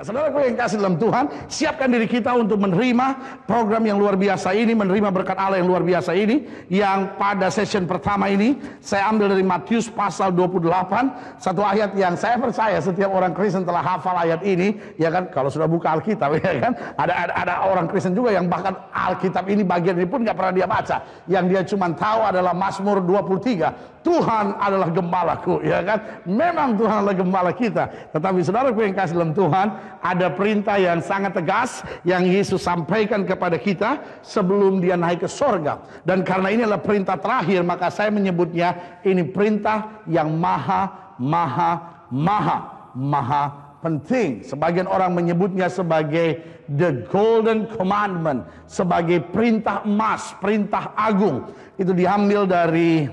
Nah, saudara yang kasih dalam Tuhan, siapkan diri kita untuk menerima program yang luar biasa ini, menerima berkat Allah yang luar biasa ini, yang pada session pertama ini, saya ambil dari Matius pasal 28, satu ayat yang saya percaya setiap orang Kristen telah hafal ayat ini, ya kan, kalau sudah buka Alkitab, ya kan, ada, ada, ada orang Kristen juga yang bahkan Alkitab ini bagian ini pun nggak pernah dia baca, yang dia cuma tahu adalah Mazmur 23, Tuhan adalah gembalaku, ya kan, memang Tuhan adalah gembala kita, tetapi saudara yang kasih dalam Tuhan, ada perintah yang sangat tegas yang Yesus sampaikan kepada kita sebelum dia naik ke sorga. Dan karena ini adalah perintah terakhir, maka saya menyebutnya ini perintah yang maha, maha, maha, maha penting. Sebagian orang menyebutnya sebagai the golden commandment, sebagai perintah emas, perintah agung. Itu diambil dari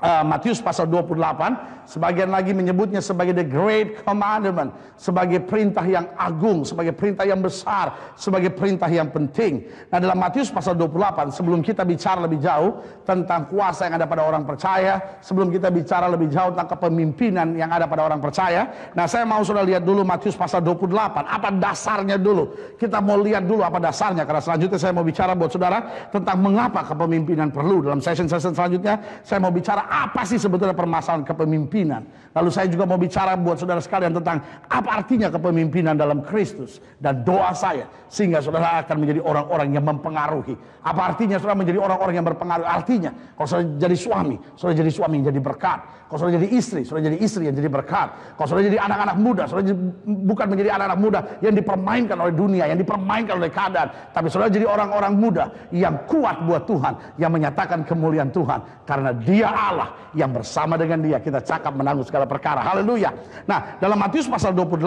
uh, Matius pasal 28 Sebagian lagi menyebutnya sebagai the great commandment, sebagai perintah yang agung, sebagai perintah yang besar, sebagai perintah yang penting. Nah, dalam Matius pasal 28, sebelum kita bicara lebih jauh tentang kuasa yang ada pada orang percaya, sebelum kita bicara lebih jauh tentang kepemimpinan yang ada pada orang percaya, nah saya mau sudah lihat dulu Matius pasal 28, apa dasarnya dulu. Kita mau lihat dulu apa dasarnya karena selanjutnya saya mau bicara buat saudara tentang mengapa kepemimpinan perlu. Dalam session-session selanjutnya saya mau bicara apa sih sebetulnya permasalahan kepemimpinan kepemimpinan. Lalu saya juga mau bicara buat saudara sekalian tentang apa artinya kepemimpinan dalam Kristus. Dan doa saya sehingga saudara akan menjadi orang-orang yang mempengaruhi. Apa artinya saudara menjadi orang-orang yang berpengaruh? Artinya kalau saudara jadi suami, saudara jadi suami yang jadi berkat. Kalau saudara jadi istri, saudara jadi istri yang jadi berkat. Kalau saudara jadi anak-anak muda, saudara jadi, bukan menjadi anak-anak muda yang dipermainkan oleh dunia, yang dipermainkan oleh keadaan. Tapi saudara jadi orang-orang muda yang kuat buat Tuhan, yang menyatakan kemuliaan Tuhan. Karena dia Allah yang bersama dengan dia kita cakap menanggung segala perkara. Haleluya. Nah, dalam Matius pasal 28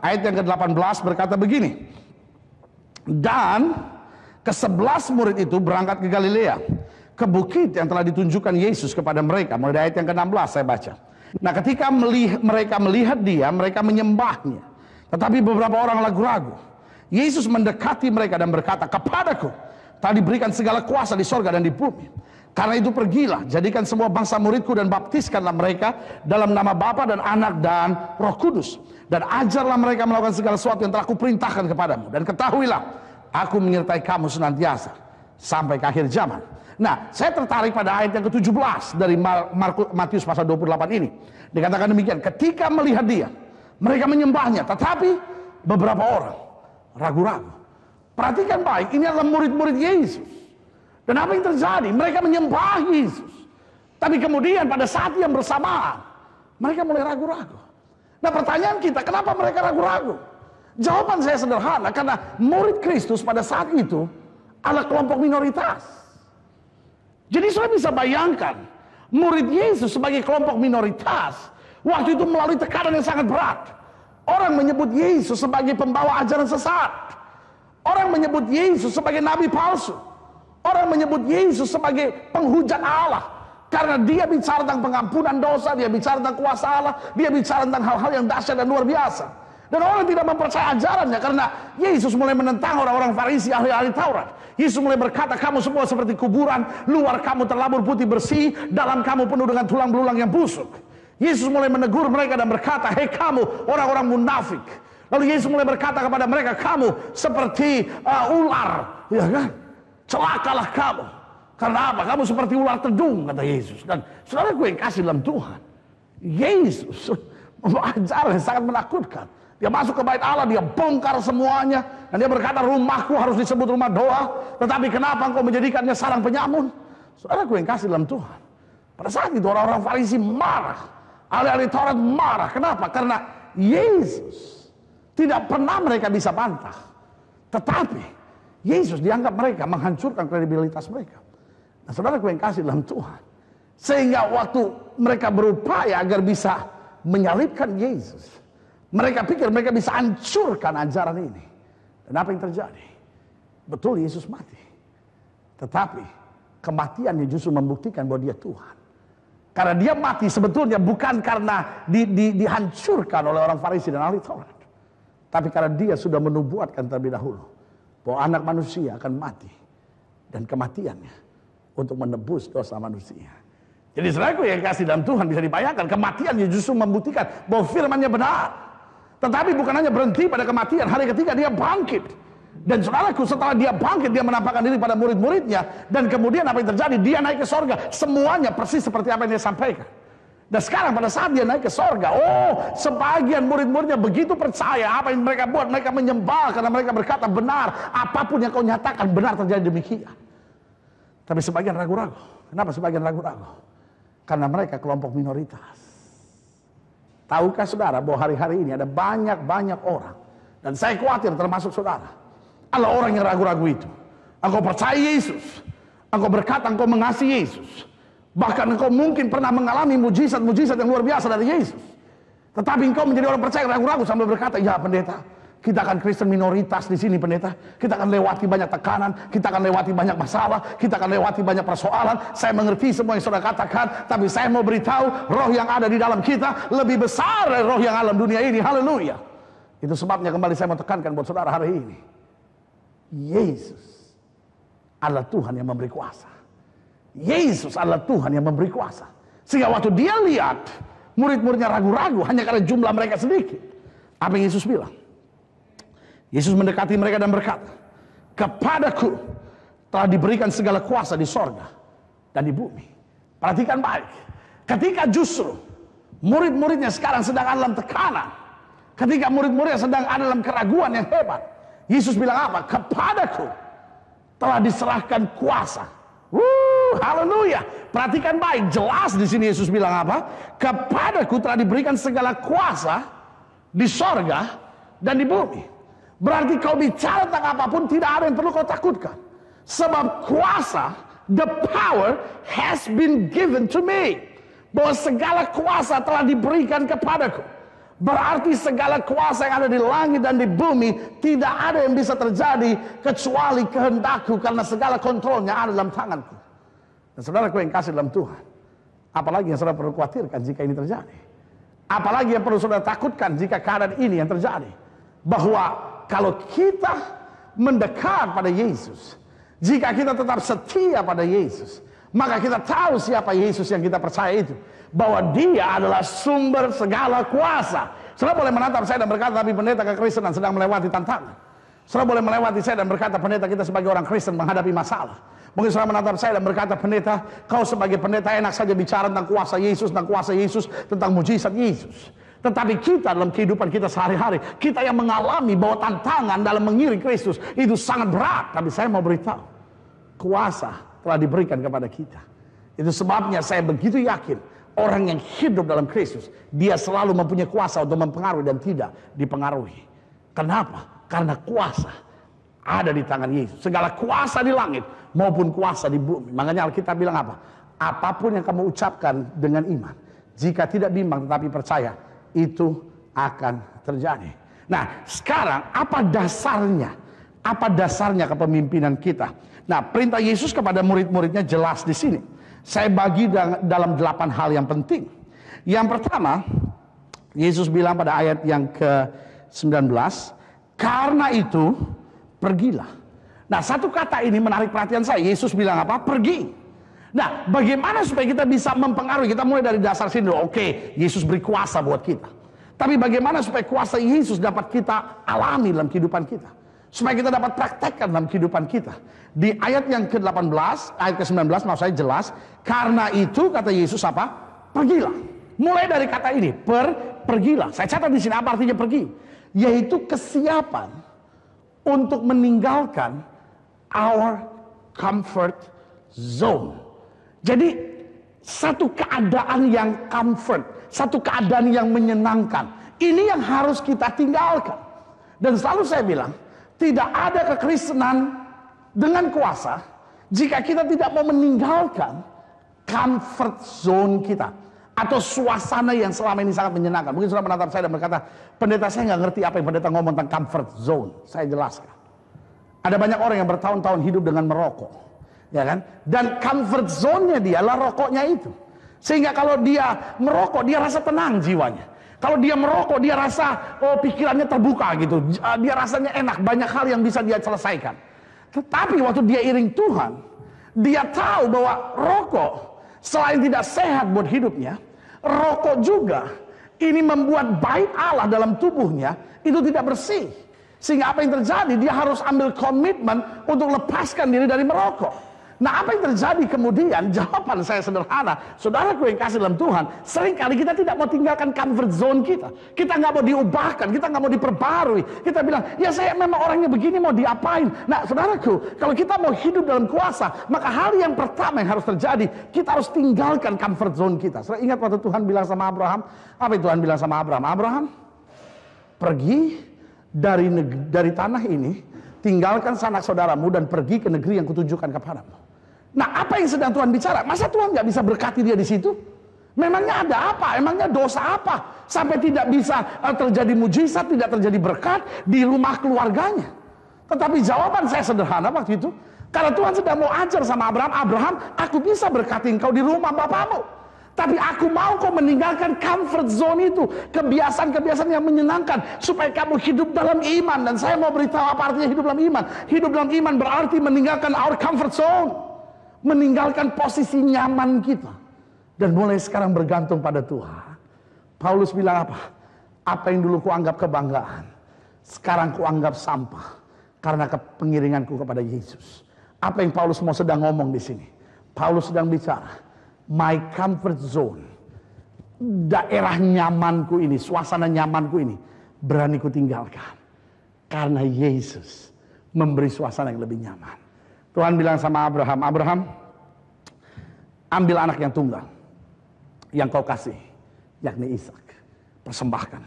ayat yang ke-18 berkata begini. Dan ke-11 murid itu berangkat ke Galilea, ke bukit yang telah ditunjukkan Yesus kepada mereka. Mulai ayat yang ke-16 saya baca. Nah, ketika melih, mereka melihat dia, mereka menyembahnya. Tetapi beberapa orang ragu-ragu. Yesus mendekati mereka dan berkata, "Kepadaku telah diberikan segala kuasa di sorga dan di bumi." Karena itu pergilah, jadikan semua bangsa muridku dan baptiskanlah mereka dalam nama Bapa dan Anak dan Roh Kudus. Dan ajarlah mereka melakukan segala sesuatu yang telah kuperintahkan kepadamu. Dan ketahuilah, aku menyertai kamu senantiasa sampai ke akhir zaman. Nah, saya tertarik pada ayat yang ke-17 dari Matius pasal 28 ini. Dikatakan demikian, ketika melihat dia, mereka menyembahnya, tetapi beberapa orang ragu-ragu. Perhatikan baik, ini adalah murid-murid Yesus. Dan apa yang terjadi? Mereka menyembah Yesus. Tapi kemudian pada saat yang bersamaan, mereka mulai ragu-ragu. Nah pertanyaan kita, kenapa mereka ragu-ragu? Jawaban saya sederhana, karena murid Kristus pada saat itu adalah kelompok minoritas. Jadi saya bisa bayangkan, murid Yesus sebagai kelompok minoritas, waktu itu melalui tekanan yang sangat berat. Orang menyebut Yesus sebagai pembawa ajaran sesat. Orang menyebut Yesus sebagai nabi palsu. Orang menyebut Yesus sebagai penghujat Allah. Karena dia bicara tentang pengampunan dosa, dia bicara tentang kuasa Allah, dia bicara tentang hal-hal yang dahsyat dan luar biasa. Dan orang tidak mempercaya ajarannya karena Yesus mulai menentang orang-orang Farisi ahli-ahli Taurat. Yesus mulai berkata, kamu semua seperti kuburan, luar kamu terlabur putih bersih, dalam kamu penuh dengan tulang belulang yang busuk. Yesus mulai menegur mereka dan berkata, hei kamu orang-orang munafik. Lalu Yesus mulai berkata kepada mereka, kamu seperti uh, ular, ya kan? Celakalah kamu. Karena apa? Kamu seperti ular tedung, kata Yesus. Dan saudara gue yang kasih dalam Tuhan. Yesus mengajar yang sangat menakutkan. Dia masuk ke bait Allah, dia bongkar semuanya. Dan dia berkata, rumahku harus disebut rumah doa. Tetapi kenapa engkau menjadikannya sarang penyamun? Saudara gue yang kasih dalam Tuhan. Pada saat itu orang-orang Farisi marah. Ahli-ahli Taurat marah. Kenapa? Karena Yesus tidak pernah mereka bisa bantah. Tetapi Yesus dianggap mereka menghancurkan kredibilitas mereka. Nah, saudara yang kasih dalam Tuhan. Sehingga waktu mereka berupaya agar bisa menyalibkan Yesus. Mereka pikir mereka bisa hancurkan ajaran ini. Dan apa yang terjadi? Betul Yesus mati. Tetapi kematiannya justru membuktikan bahwa dia Tuhan. Karena dia mati sebetulnya bukan karena di, di, dihancurkan oleh orang Farisi dan ahli Taurat. Tapi karena dia sudah menubuatkan terlebih dahulu bahwa anak manusia akan mati dan kematiannya untuk menebus dosa manusia. Jadi saudaraku yang kasih dalam Tuhan bisa dibayangkan kematiannya justru membuktikan bahwa firmannya benar. Tetapi bukan hanya berhenti pada kematian, hari ketiga dia bangkit. Dan saudaraku setelah dia bangkit dia menampakkan diri pada murid-muridnya dan kemudian apa yang terjadi? Dia naik ke sorga. Semuanya persis seperti apa yang dia sampaikan. Dan sekarang pada saat dia naik ke sorga, oh sebagian murid-muridnya begitu percaya apa yang mereka buat, mereka menyembah karena mereka berkata benar, apa pun yang kau nyatakan benar terjadi demikian. Tapi sebagian ragu-ragu. Kenapa sebagian ragu-ragu? Karena mereka kelompok minoritas. Tahukah saudara bahwa hari-hari ini ada banyak-banyak orang. Dan saya khawatir termasuk saudara. Adalah orang yang ragu-ragu itu. Engkau percaya Yesus. Engkau berkata engkau mengasihi Yesus. Bahkan engkau mungkin pernah mengalami mujizat-mujizat yang luar biasa dari Yesus. Tetapi engkau menjadi orang percaya ragu-ragu sambil berkata, ya pendeta, kita akan Kristen minoritas di sini pendeta. Kita akan lewati banyak tekanan, kita akan lewati banyak masalah, kita akan lewati banyak persoalan. Saya mengerti semua yang saudara katakan, tapi saya mau beritahu roh yang ada di dalam kita lebih besar dari roh yang alam dunia ini. Haleluya. Itu sebabnya kembali saya mau tekankan buat saudara hari ini. Yesus adalah Tuhan yang memberi kuasa. Yesus adalah Tuhan yang memberi kuasa. Sehingga waktu dia lihat murid-muridnya ragu-ragu hanya karena jumlah mereka sedikit. Apa yang Yesus bilang? Yesus mendekati mereka dan berkata, Kepadaku telah diberikan segala kuasa di sorga dan di bumi. Perhatikan baik. Ketika justru murid-muridnya sekarang sedang ada dalam tekanan. Ketika murid-muridnya sedang ada dalam keraguan yang hebat. Yesus bilang apa? Kepadaku telah diserahkan kuasa. Wuh, haleluya. Perhatikan baik, jelas di sini Yesus bilang apa? Kepadaku telah diberikan segala kuasa di sorga dan di bumi. Berarti kau bicara tentang apa pun tidak ada yang perlu kau takutkan. Sebab kuasa, the power has been given to me. Bahwa segala kuasa telah diberikan kepadaku. Berarti segala kuasa yang ada di langit dan di bumi tidak ada yang bisa terjadi kecuali kehendakku karena segala kontrolnya ada dalam tanganku. Dan saudaraku yang kasih dalam Tuhan. Apalagi yang saudara perlu khawatirkan jika ini terjadi. Apalagi yang perlu saudara takutkan jika keadaan ini yang terjadi. Bahwa kalau kita mendekat pada Yesus, jika kita tetap setia pada Yesus, maka kita tahu siapa Yesus yang kita percaya itu. Bahwa dia adalah sumber segala kuasa. Saudara boleh menatap saya dan berkata, tapi pendeta kekristenan sedang melewati tantangan. Saudara boleh melewati saya dan berkata, pendeta kita sebagai orang Kristen menghadapi masalah. Mungkin saudara menatap saya dan berkata, pendeta, kau sebagai pendeta enak saja bicara tentang kuasa Yesus, tentang kuasa Yesus, tentang mujizat Yesus. Tetapi kita dalam kehidupan kita sehari-hari, kita yang mengalami bahwa tantangan dalam mengiring Kristus itu sangat berat. Tapi saya mau beritahu, kuasa telah diberikan kepada kita. Itu sebabnya saya begitu yakin orang yang hidup dalam Kristus, dia selalu mempunyai kuasa untuk mempengaruhi dan tidak dipengaruhi. Kenapa? Karena kuasa ada di tangan Yesus. Segala kuasa di langit maupun kuasa di bumi. Makanya Alkitab bilang apa? Apa pun yang kamu ucapkan dengan iman, jika tidak bimbang tetapi percaya, itu akan terjadi. Nah, sekarang apa dasarnya? Apa dasarnya kepemimpinan kita? Nah, perintah Yesus kepada murid-muridnya jelas di sini. Saya bagi dalam delapan hal yang penting. Yang pertama, Yesus bilang pada ayat yang ke-19, karena itu pergilah. Nah, satu kata ini menarik perhatian saya. Yesus bilang apa? Pergi. Nah, bagaimana supaya kita bisa mempengaruhi? Kita mulai dari dasar sini dulu. Oke, Yesus beri kuasa buat kita. Tapi bagaimana supaya kuasa Yesus dapat kita alami dalam kehidupan kita? Supaya kita dapat praktekkan dalam kehidupan kita. Di ayat yang ke-18, ayat ke-19 maksud saya jelas. Karena itu kata Yesus apa? Pergilah. Mulai dari kata ini, per, pergilah. Saya catat di sini apa artinya pergi? Yaitu kesiapan untuk meninggalkan our comfort zone. Jadi satu keadaan yang comfort, satu keadaan yang menyenangkan. Ini yang harus kita tinggalkan. Dan selalu saya bilang, tidak ada kekristenan dengan kuasa jika kita tidak mau meninggalkan comfort zone kita atau suasana yang selama ini sangat menyenangkan. Mungkin sudah menatap saya dan berkata, pendeta saya nggak ngerti apa yang pendeta ngomong tentang comfort zone. Saya jelaskan. Ada banyak orang yang bertahun-tahun hidup dengan merokok ya kan? Dan comfort zone-nya dia lah rokoknya itu. Sehingga kalau dia merokok, dia rasa tenang jiwanya. Kalau dia merokok, dia rasa oh pikirannya terbuka gitu. Ah, dia rasanya enak, banyak hal yang bisa dia selesaikan. Tetapi waktu dia iring Tuhan, dia tahu bahwa rokok selain tidak sehat buat hidupnya, rokok juga Ini membuat baik Allah dalam tubuhnya itu tidak bersih. Sehingga apa yang terjadi? Dia harus ambil komitmen untuk lepaskan diri dari merokok. Nah apa yang terjadi kemudian? Jawaban saya sederhana. Saudaraku yang kasih dalam Tuhan. Seringkali kita tidak mau tinggalkan comfort zone kita. Kita nggak mau diubahkan. Kita nggak mau diperbarui. Kita bilang, ya saya memang orangnya begini mau diapain. Nah saudaraku, kalau kita mau hidup dalam kuasa. Maka hal yang pertama yang harus terjadi. Kita harus tinggalkan comfort zone kita. Saya ingat waktu Tuhan bilang sama Abraham. Apa yang Tuhan bilang sama Abraham? Abraham, pergi dari dari tanah ini. Tinggalkan sanak saudaramu dan pergi ke negeri yang kutunjukkan kepadamu. Nah apa yang sedang Tuhan bicara? Masa Tuhan nggak bisa berkati dia di situ? Memangnya ada apa? Emangnya dosa apa? Sampai tidak bisa uh, terjadi mujizat, tidak terjadi berkat di rumah keluarganya. Tetapi jawaban saya sederhana waktu itu. Karena Tuhan sedang mau ajar sama Abraham. Abraham, aku bisa berkati engkau di rumah bapamu. Tapi aku mau kau meninggalkan comfort zone itu. Kebiasaan-kebiasaan yang menyenangkan. Supaya kamu hidup dalam iman. Dan saya mau beritahu apa artinya hidup dalam iman. Hidup dalam iman berarti meninggalkan our comfort zone meninggalkan posisi nyaman kita dan mulai sekarang bergantung pada Tuhan. Paulus bilang apa? Apa yang dulu kuanggap kebanggaan, sekarang kuanggap sampah karena pengiringanku kepada Yesus. Apa yang Paulus mau sedang ngomong di sini? Paulus sedang bicara, my comfort zone, daerah nyamanku ini, suasana nyamanku ini, berani ku tinggalkan. Karena Yesus memberi suasana yang lebih nyaman. Tuhan bilang sama Abraham, Abraham, ambil anak yang tunggal yang kau kasih, yakni Ishak. Persembahkan.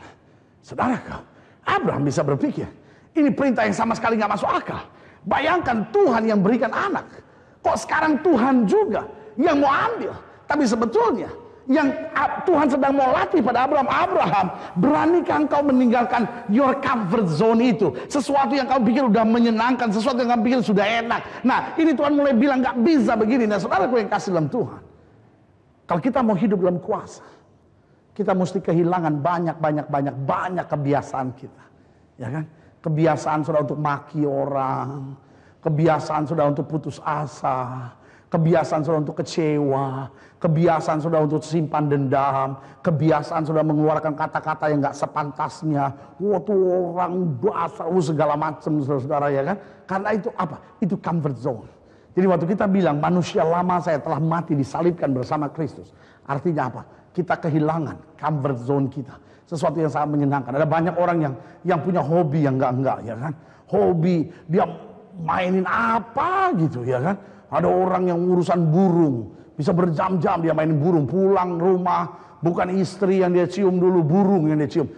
Saudara kau, Abraham bisa berpikir, ini perintah yang sama sekali nggak masuk akal. Bayangkan Tuhan yang berikan anak. Kok sekarang Tuhan juga yang mau ambil. Tapi sebetulnya yang Tuhan sedang mau latih pada Abraham. Abraham, beranikah engkau meninggalkan your comfort zone itu? Sesuatu yang kau pikir sudah menyenangkan, sesuatu yang kau pikir sudah enak. Nah, ini Tuhan mulai bilang nggak bisa begini. Nah, saudara yang kasih dalam Tuhan. Kalau kita mau hidup dalam kuasa, kita mesti kehilangan banyak, banyak, banyak, banyak kebiasaan kita. Ya kan? Kebiasaan sudah untuk maki orang, kebiasaan sudah untuk putus asa, Kebiasaan sudah untuk kecewa, kebiasaan sudah untuk simpan dendam, kebiasaan sudah mengeluarkan kata-kata yang nggak sepantasnya. Wah tuh orang bahasa, segala macam saudara ya kan. Karena itu apa? Itu comfort zone. Jadi waktu kita bilang manusia lama saya telah mati disalibkan bersama Kristus. Artinya apa? Kita kehilangan comfort zone kita. Sesuatu yang sangat menyenangkan. Ada banyak orang yang yang punya hobi yang enggak-enggak ya kan. Hobi dia mainin apa gitu ya kan ada orang yang urusan burung, bisa berjam-jam dia main burung, pulang rumah, bukan istri yang dia cium dulu, burung yang dia cium.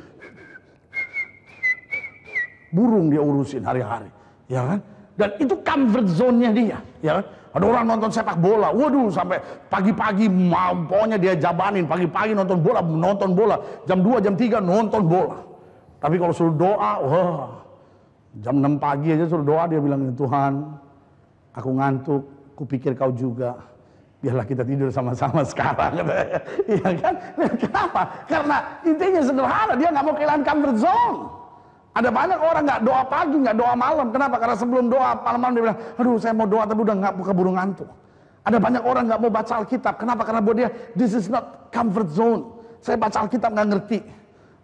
Burung dia urusin hari-hari, ya kan? Dan itu comfort zone-nya dia, ya kan? Ada orang nonton sepak bola, waduh sampai pagi-pagi pokoknya dia jabanin, pagi-pagi nonton bola, nonton bola, jam 2, jam 3 nonton bola. Tapi kalau suruh doa, wah, jam 6 pagi aja suruh doa dia bilang, Tuhan, aku ngantuk, kupikir kau juga. Biarlah kita tidur sama-sama sekarang. Iya kan? Kenapa? Karena intinya sederhana, dia nggak mau kehilangan comfort zone. Ada banyak orang nggak doa pagi, nggak doa malam. Kenapa? Karena sebelum doa malam-malam dia bilang, aduh saya mau doa tapi udah nggak buka burung ngantuk. Ada banyak orang nggak mau baca Alkitab. Kenapa? Karena buat dia, this is not comfort zone. Saya baca Alkitab nggak ngerti.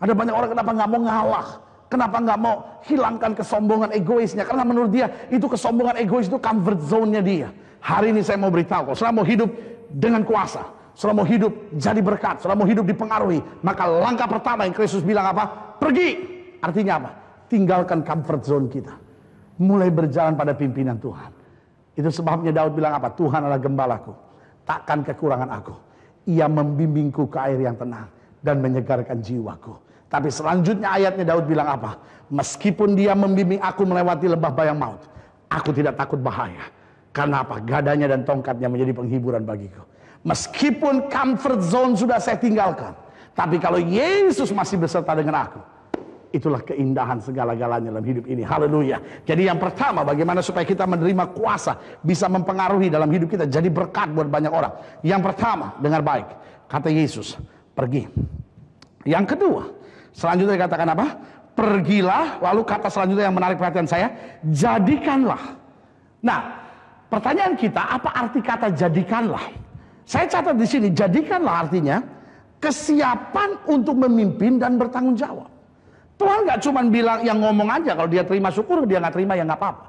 Ada banyak orang kenapa nggak mau ngalah. Kenapa nggak mau hilangkan kesombongan egoisnya? Karena menurut dia itu kesombongan egois itu comfort zone-nya dia. Hari ini saya mau beritahu, kalau selama mau hidup dengan kuasa, selama mau hidup jadi berkat, selama mau hidup dipengaruhi, maka langkah pertama yang Kristus bilang apa? Pergi. Artinya apa? Tinggalkan comfort zone kita. Mulai berjalan pada pimpinan Tuhan. Itu sebabnya Daud bilang apa? Tuhan adalah gembalaku. Takkan kekurangan aku. Ia membimbingku ke air yang tenang dan menyegarkan jiwaku. Tapi selanjutnya ayatnya Daud bilang apa? Meskipun dia membimbing aku melewati lebah bayang maut, aku tidak takut bahaya karena apa? Gadanya dan tongkatnya menjadi penghiburan bagiku. Meskipun comfort zone sudah saya tinggalkan. Tapi kalau Yesus masih beserta dengan aku. Itulah keindahan segala-galanya dalam hidup ini. Haleluya. Jadi yang pertama bagaimana supaya kita menerima kuasa. Bisa mempengaruhi dalam hidup kita. Jadi berkat buat banyak orang. Yang pertama dengar baik. Kata Yesus pergi. Yang kedua. Selanjutnya dikatakan apa? Pergilah. Lalu kata selanjutnya yang menarik perhatian saya. Jadikanlah. Nah Pertanyaan kita, apa arti kata jadikanlah? Saya catat di sini, jadikanlah artinya Kesiapan untuk memimpin dan bertanggung jawab. Tuhan nggak cuma bilang yang ngomong aja kalau dia terima syukur dia nggak terima ya nggak apa-apa.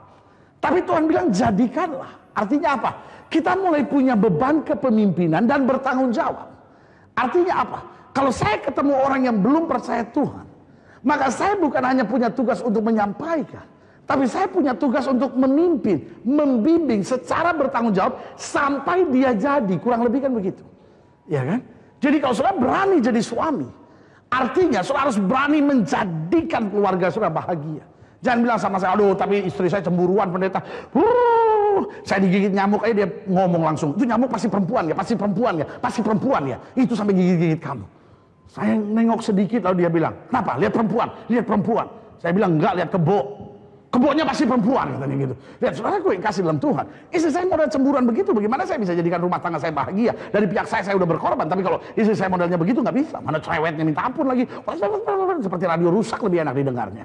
Tapi Tuhan bilang jadikanlah. Artinya apa? Kita mulai punya beban kepemimpinan dan bertanggung jawab. Artinya apa? Kalau saya ketemu orang yang belum percaya Tuhan, maka saya bukan hanya punya tugas untuk menyampaikan, tapi saya punya tugas untuk memimpin, membimbing secara bertanggung jawab sampai dia jadi. Kurang lebih kan begitu. Ya kan? Jadi kalau saudara berani jadi suami, artinya saudara harus berani menjadikan keluarga saudara bahagia. Jangan bilang sama saya, aduh tapi istri saya cemburuan pendeta. Uh, saya digigit nyamuk aja dia ngomong langsung. Itu nyamuk pasti perempuan ya, pasti perempuan ya, pasti perempuan ya. Itu sampai gigit-gigit kamu. Saya nengok sedikit lalu dia bilang, kenapa? Lihat perempuan, lihat perempuan. Saya bilang, enggak, lihat kebo. Kebonya pasti perempuan katanya gitu. Lihat saudara gue yang kasih dalam Tuhan. Istri saya model cemburuan begitu, bagaimana saya bisa jadikan rumah tangga saya bahagia? Dari pihak saya saya udah berkorban, tapi kalau istri saya modelnya begitu nggak bisa. Mana cerewetnya minta ampun lagi. Seperti radio rusak lebih enak didengarnya.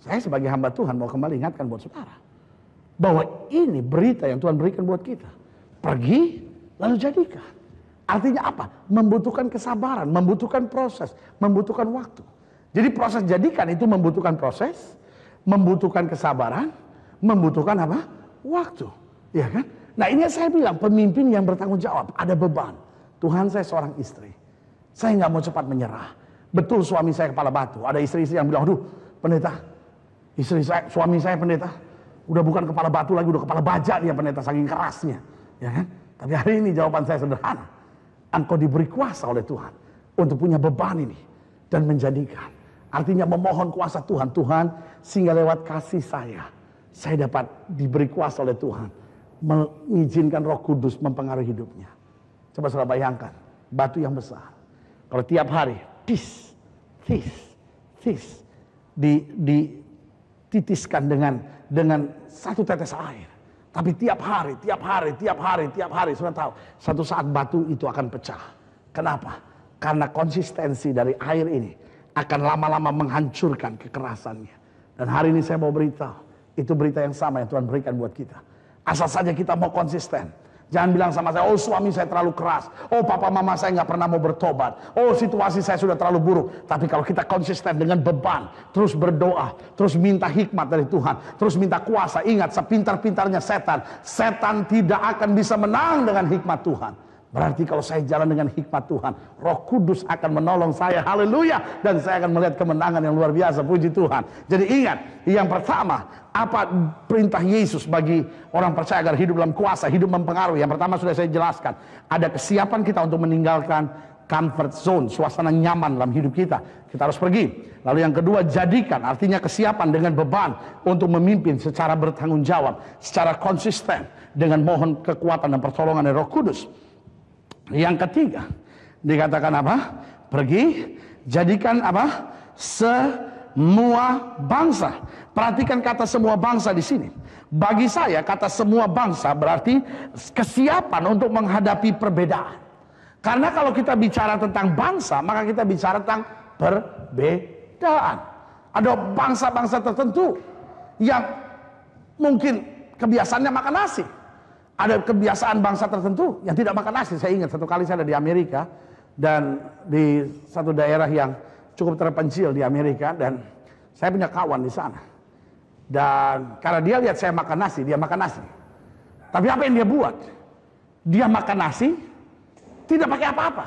Saya sebagai hamba Tuhan mau kembali ingatkan buat saudara. Bahwa ini berita yang Tuhan berikan buat kita. Pergi lalu jadikan. Artinya apa? Membutuhkan kesabaran, membutuhkan proses, membutuhkan waktu. Jadi proses jadikan itu membutuhkan proses, membutuhkan kesabaran, membutuhkan apa? Waktu. Ya kan? Nah ini saya bilang, pemimpin yang bertanggung jawab, ada beban. Tuhan saya seorang istri. Saya nggak mau cepat menyerah. Betul suami saya kepala batu. Ada istri-istri yang bilang, aduh pendeta, istri saya, suami saya pendeta, udah bukan kepala batu lagi, udah kepala baja dia pendeta, saking kerasnya. Ya kan? Tapi hari ini jawaban saya sederhana engkau diberi kuasa oleh Tuhan untuk punya beban ini dan menjadikan. Artinya memohon kuasa Tuhan, Tuhan sehingga lewat kasih saya, saya dapat diberi kuasa oleh Tuhan mengizinkan Roh Kudus mempengaruhi hidupnya. Coba saudara bayangkan, batu yang besar. Kalau tiap hari, tis, tis, tis, di, dititiskan dengan dengan satu tetes air. Tapi tiap hari, tiap hari, tiap hari, tiap hari, sudah tahu, satu saat batu itu akan pecah. Kenapa? Karena konsistensi dari air ini akan lama-lama menghancurkan kekerasannya. Dan hari ini saya mau beritahu, itu berita yang sama yang Tuhan berikan buat kita. Asal saja kita mau konsisten. Jangan bilang sama saya, oh suami saya terlalu keras. Oh papa mama saya nggak pernah mau bertobat. Oh situasi saya sudah terlalu buruk. Tapi kalau kita konsisten dengan beban, terus berdoa, terus minta hikmat dari Tuhan, terus minta kuasa. Ingat, sepintar-pintarnya setan, setan tidak akan bisa menang dengan hikmat Tuhan. Berarti kalau saya jalan dengan hikmat Tuhan, Roh Kudus akan menolong saya. Haleluya. Dan saya akan melihat kemenangan yang luar biasa. Puji Tuhan. Jadi ingat, yang pertama, apa perintah Yesus bagi orang percaya agar hidup dalam kuasa, hidup mempengaruhi. Yang pertama sudah saya jelaskan. Ada kesiapan kita untuk meninggalkan comfort zone, suasana nyaman dalam hidup kita. Kita harus pergi. Lalu yang kedua, jadikan. Artinya kesiapan dengan beban untuk memimpin secara bertanggung jawab. Secara konsisten. Dengan mohon kekuatan dan pertolongan dari roh kudus. Yang ketiga, dikatakan apa? Pergi, jadikan apa? Semua bangsa. Perhatikan kata semua bangsa di sini. Bagi saya kata semua bangsa berarti kesiapan untuk menghadapi perbedaan. Karena kalau kita bicara tentang bangsa, maka kita bicara tentang perbedaan. Ada bangsa-bangsa tertentu yang mungkin kebiasaannya makan nasi ada kebiasaan bangsa tertentu yang tidak makan nasi. Saya ingat satu kali saya ada di Amerika dan di satu daerah yang cukup terpencil di Amerika dan saya punya kawan di sana. Dan karena dia lihat saya makan nasi, dia makan nasi. Tapi apa yang dia buat? Dia makan nasi, tidak pakai apa-apa.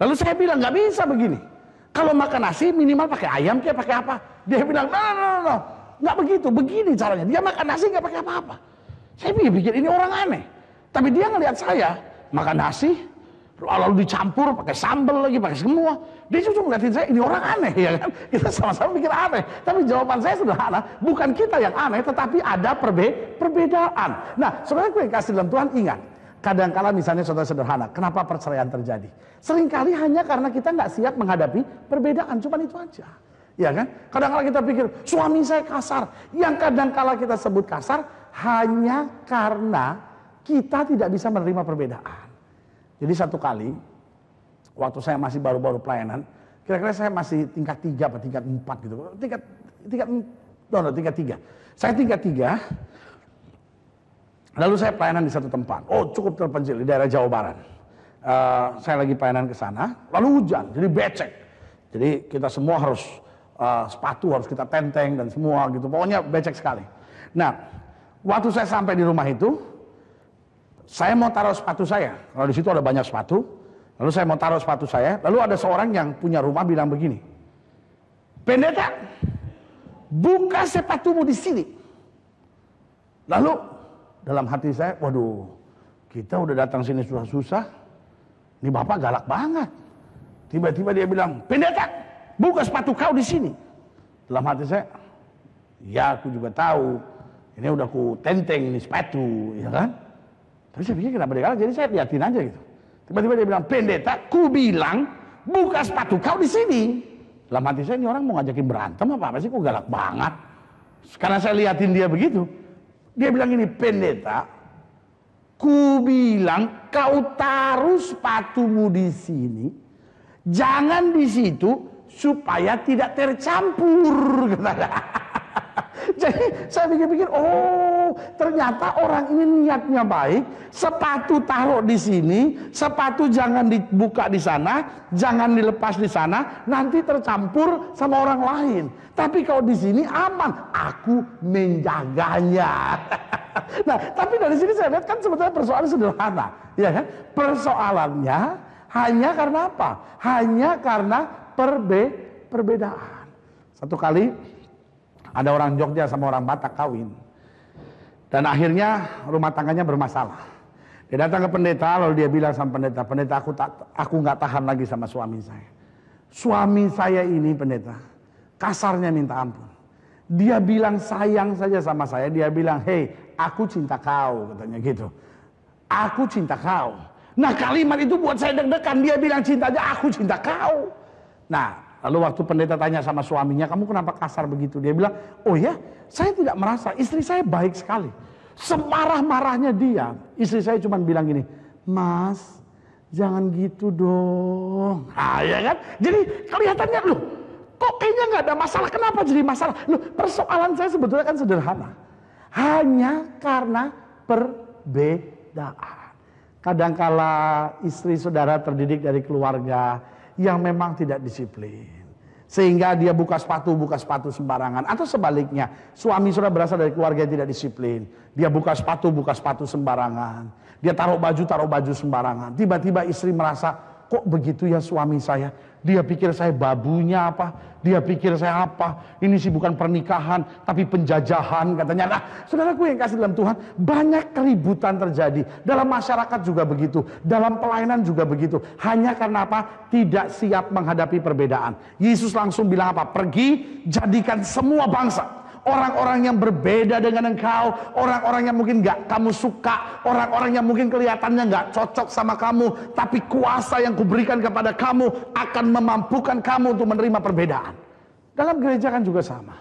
Lalu saya bilang nggak bisa begini. Kalau makan nasi minimal pakai ayam, kayak pakai apa? Dia bilang, no, no, no, no, nggak begitu. Begini caranya. Dia makan nasi nggak pakai apa-apa. Saya pikir ini orang aneh. Tapi dia ngelihat saya makan nasi, lalu dicampur pakai sambal lagi, pakai semua. Dia cuma ngeliatin saya, ini orang aneh ya kan. Kita sama-sama pikir aneh. Tapi jawaban saya sederhana, bukan kita yang aneh, tetapi ada perbe perbedaan. Nah, saudara yang kasih dalam Tuhan, ingat. Kadangkala misalnya saudara sederhana, kenapa perceraian terjadi? Seringkali hanya karena kita nggak siap menghadapi perbedaan, cuma itu aja. Ya kan? Kadang-kala kita pikir, suami saya kasar. Yang kadang-kala kita sebut kasar, hanya karena kita tidak bisa menerima perbedaan. Jadi satu kali, waktu saya masih baru-baru pelayanan, kira-kira saya masih tingkat tiga atau tingkat empat gitu. Tingkat, tingkat, no, no, tingkat tiga. Saya tingkat tiga, lalu saya pelayanan di satu tempat. Oh cukup terpencil di daerah Jawa Barat. Uh, saya lagi pelayanan ke sana, lalu hujan, jadi becek. Jadi kita semua harus uh, sepatu harus kita tenteng dan semua gitu. Pokoknya becek sekali. Nah, waktu saya sampai di rumah itu, saya mau taruh sepatu saya. Kalau di situ ada banyak sepatu, lalu saya mau taruh sepatu saya. Lalu ada seorang yang punya rumah bilang begini, pendeta, buka sepatumu di sini. Lalu dalam hati saya, waduh, kita udah datang sini susah-susah, ini bapak galak banget. Tiba-tiba dia bilang, pendeta, buka sepatu kau di sini. Dalam hati saya, ya aku juga tahu, ini udah ku tenteng ini sepatu, ya kan? Tapi saya pikir kenapa dia galak, jadi saya liatin aja gitu. Tiba-tiba dia bilang, pendeta, ku bilang, buka sepatu kau di sini. Dalam hati saya, ini orang mau ngajakin berantem apa apa sih, kok galak banget. Karena saya liatin dia begitu. Dia bilang ini, pendeta, Ku bilang kau taruh sepatumu di sini, jangan di situ supaya tidak tercampur. Jadi saya pikir-pikir, oh ternyata orang ini niatnya baik. Sepatu taruh di sini, sepatu jangan dibuka di sana, jangan dilepas di sana, nanti tercampur sama orang lain. Tapi kalau di sini aman, aku menjaganya. nah, tapi dari sini saya lihat kan sebetulnya persoalan sederhana, ya kan? Persoalannya hanya karena apa? Hanya karena perbe perbedaan. Satu kali ada orang Jogja sama orang Batak kawin. Dan akhirnya rumah tangganya bermasalah. Dia datang ke pendeta lalu dia bilang sama pendeta, pendeta aku tak aku nggak tahan lagi sama suami saya. Suami saya ini pendeta kasarnya minta ampun. Dia bilang sayang saja sama saya, dia bilang, "Hei, aku cinta kau," katanya gitu. Aku cinta kau. Nah, kalimat itu buat saya deg-degan. Dia bilang cinta aja, aku cinta kau. Nah, lalu waktu pendeta tanya sama suaminya, "Kamu kenapa kasar begitu?" Dia bilang, "Oh ya, saya tidak merasa istri saya baik sekali." Semarah-marahnya dia, istri saya cuma bilang gini, "Mas, jangan gitu dong." Ah, ya kan? Jadi kelihatannya loh, Kok kayaknya nggak ada masalah? Kenapa jadi masalah? Loh, persoalan saya sebetulnya kan sederhana. Hanya karena perbedaan. Kadangkala istri saudara terdidik dari keluarga yang memang tidak disiplin. Sehingga dia buka sepatu, buka sepatu sembarangan. Atau sebaliknya, suami sudah berasal dari keluarga yang tidak disiplin. Dia buka sepatu, buka sepatu sembarangan. Dia taruh baju, taruh baju sembarangan. Tiba-tiba istri merasa, kok begitu ya suami saya? Dia pikir saya babunya apa? Dia pikir saya apa? Ini sih bukan pernikahan, tapi penjajahan katanya. Nah, saudaraku yang kasih dalam Tuhan, banyak keributan terjadi. Dalam masyarakat juga begitu. Dalam pelayanan juga begitu. Hanya karena apa? Tidak siap menghadapi perbedaan. Yesus langsung bilang apa? Pergi, jadikan semua bangsa orang-orang yang berbeda dengan engkau, orang-orang yang mungkin gak kamu suka, orang-orang yang mungkin kelihatannya gak cocok sama kamu, tapi kuasa yang kuberikan kepada kamu akan memampukan kamu untuk menerima perbedaan. Dalam gereja kan juga sama.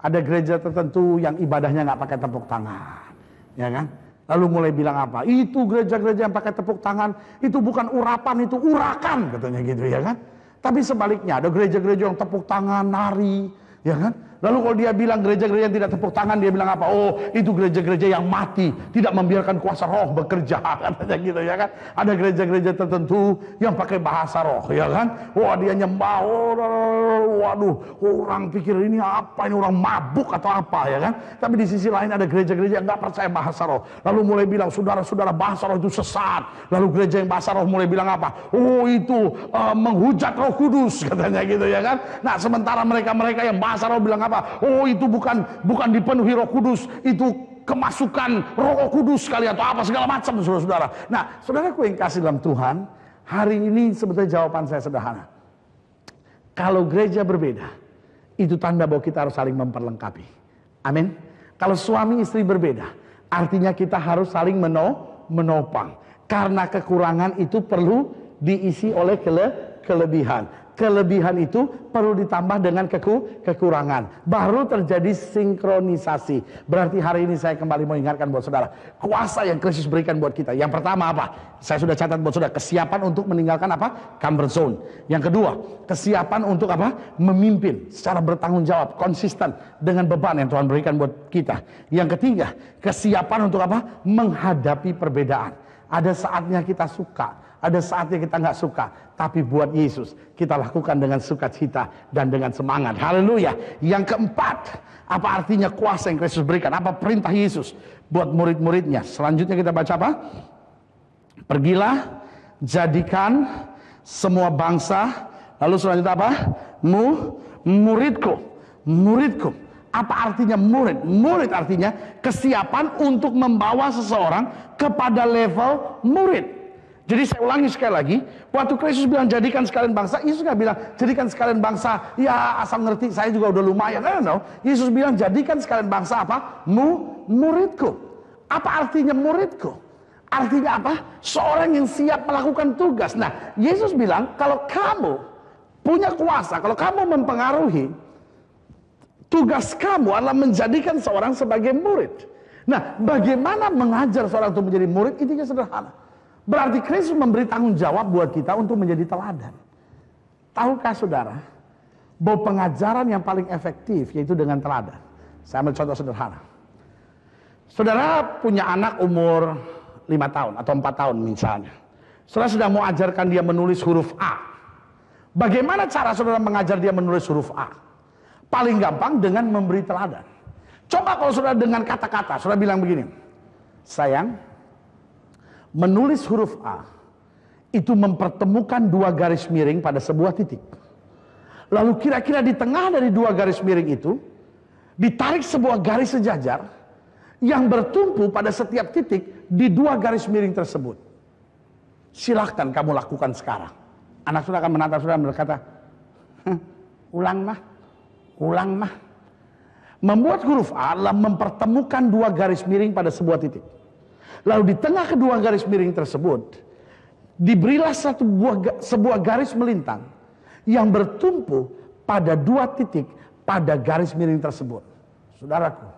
Ada gereja tertentu yang ibadahnya gak pakai tepuk tangan, ya kan? Lalu mulai bilang apa? Itu gereja-gereja yang pakai tepuk tangan, itu bukan urapan, itu urakan katanya gitu ya kan? Tapi sebaliknya ada gereja-gereja yang tepuk tangan, nari, ya kan? Lalu kalau dia bilang gereja-gereja yang tidak tepuk tangan, dia bilang apa? Oh, itu gereja-gereja yang mati, tidak membiarkan kuasa roh bekerja, katanya gitu ya kan. Ada gereja-gereja tertentu yang pakai bahasa roh, ya kan. Wah, dia nyembah, oh, waduh, orang pikir ini apa, ini orang mabuk atau apa, ya kan. Tapi di sisi lain ada gereja-gereja yang nggak percaya bahasa roh. Lalu mulai bilang, saudara-saudara bahasa roh itu sesat. Lalu gereja yang bahasa roh mulai bilang apa? Oh, itu uh, menghujat roh kudus, katanya gitu ya kan. Nah, sementara mereka-mereka yang bahasa roh bilang apa? Apa? Oh itu bukan bukan dipenuhi Roh Kudus, itu kemasukan Roh Kudus kali atau apa segala macam saudara-saudara. Nah, saudaraku yang kasih dalam Tuhan, hari ini sebetulnya jawaban saya sederhana. Kalau gereja berbeda, itu tanda bahwa kita harus saling memperlengkapi. Amin. Kalau suami istri berbeda, artinya kita harus saling meno menopang. Karena kekurangan itu perlu diisi oleh kele kelebihan kelebihan itu perlu ditambah dengan keku, kekurangan. Baru terjadi sinkronisasi. Berarti hari ini saya kembali mengingatkan buat saudara. Kuasa yang Kristus berikan buat kita. Yang pertama apa? Saya sudah catat buat saudara. Kesiapan untuk meninggalkan apa? Comfort zone. Yang kedua, kesiapan untuk apa? Memimpin secara bertanggung jawab. Konsisten dengan beban yang Tuhan berikan buat kita. Yang ketiga, kesiapan untuk apa? Menghadapi perbedaan. Ada saatnya kita suka, Ada saatnya kita nggak suka, tapi buat Yesus kita lakukan dengan sukacita dan dengan semangat. Haleluya. Yang keempat, apa artinya kuasa yang Kristus berikan? Apa perintah Yesus buat murid-muridnya? Selanjutnya kita baca apa? Pergilah, jadikan semua bangsa. Lalu selanjutnya apa? Mu, muridku, muridku. Apa artinya murid? Murid artinya kesiapan untuk membawa seseorang kepada level murid. Jadi saya ulangi sekali lagi, waktu Kristus bilang jadikan sekalian bangsa, Yesus nggak bilang jadikan sekalian bangsa, ya asal ngerti, saya juga udah lumayan. No, no. Yesus bilang jadikan sekalian bangsa apa? Mu, muridku. Apa artinya muridku? Artinya apa? Seorang yang siap melakukan tugas. Nah, Yesus bilang kalau kamu punya kuasa, kalau kamu mempengaruhi, tugas kamu adalah menjadikan seorang sebagai murid. Nah, bagaimana mengajar seorang untuk menjadi murid? Intinya sederhana. Berarti Kristus memberi tanggung jawab buat kita untuk menjadi teladan. Tahukah saudara, bahwa pengajaran yang paling efektif yaitu dengan teladan. Saya ambil contoh sederhana. Saudara punya anak umur 5 tahun atau 4 tahun misalnya. Saudara sedang mau ajarkan dia menulis huruf A. Bagaimana cara saudara mengajar dia menulis huruf A? Paling gampang dengan memberi teladan. Coba kalau saudara dengan kata-kata, saudara bilang begini. Sayang, menulis huruf A itu mempertemukan dua garis miring pada sebuah titik. Lalu kira-kira di tengah dari dua garis miring itu ditarik sebuah garis sejajar yang bertumpu pada setiap titik di dua garis miring tersebut. Silahkan kamu lakukan sekarang. Anak sudah akan menatap sudah berkata, ulang mah, ulang mah. Membuat huruf A adalah mempertemukan dua garis miring pada sebuah titik. Lalu di tengah kedua garis miring tersebut, diberilah satu buah, sebuah garis melintang yang bertumpu pada dua titik pada garis miring tersebut. Saudaraku,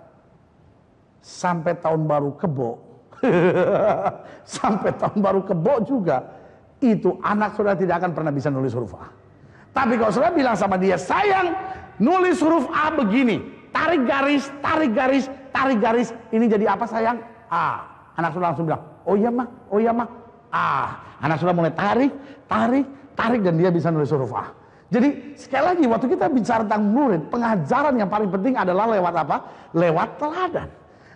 sampai tahun baru kebo, sampai tahun baru kebo juga, itu anak saudara tidak akan pernah bisa nulis huruf A. Tapi kalau saudara bilang sama dia, sayang, nulis huruf A begini, tarik garis, tarik garis, tarik garis, ini jadi apa sayang? A. Anak sudah langsung bilang, oh iya mah, oh iya mah. Ah, anak sudah mulai tarik, tarik, tarik dan dia bisa nulis huruf A. Jadi sekali lagi waktu kita bicara tentang murid, pengajaran yang paling penting adalah lewat apa? Lewat teladan.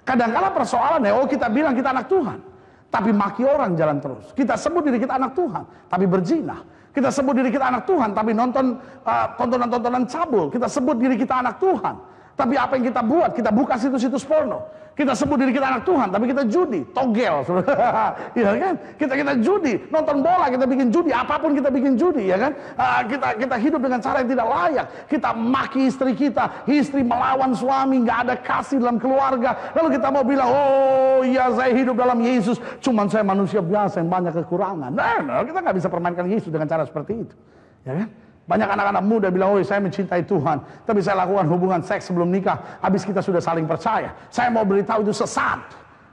Kadang-kala persoalan ya, oh kita bilang kita anak Tuhan. Tapi maki orang jalan terus. Kita sebut diri kita anak Tuhan, tapi berzina. Kita sebut diri kita anak Tuhan, tapi nonton uh, tontonan-tontonan cabul. Kita sebut diri kita anak Tuhan. Tapi apa yang kita buat? Kita buka situs-situs porno. Kita sebut diri kita anak Tuhan, tapi kita judi, togel, ya kan? Kita kita judi, nonton bola kita bikin judi, apa pun kita bikin judi, ya kan? Uh, kita kita hidup dengan cara yang tidak layak. Kita maki istri kita, istri melawan suami, nggak ada kasih dalam keluarga. Lalu kita mau bilang, oh iya saya hidup dalam Yesus, cuman saya manusia biasa yang banyak kekurangan. Nah, nah kita nggak bisa permainkan Yesus dengan cara seperti itu, ya kan? Banyak anak-anak muda bilang, oh saya mencintai Tuhan. Tapi saya lakukan hubungan seks sebelum nikah. Habis kita sudah saling percaya. Saya mau beritahu itu sesat.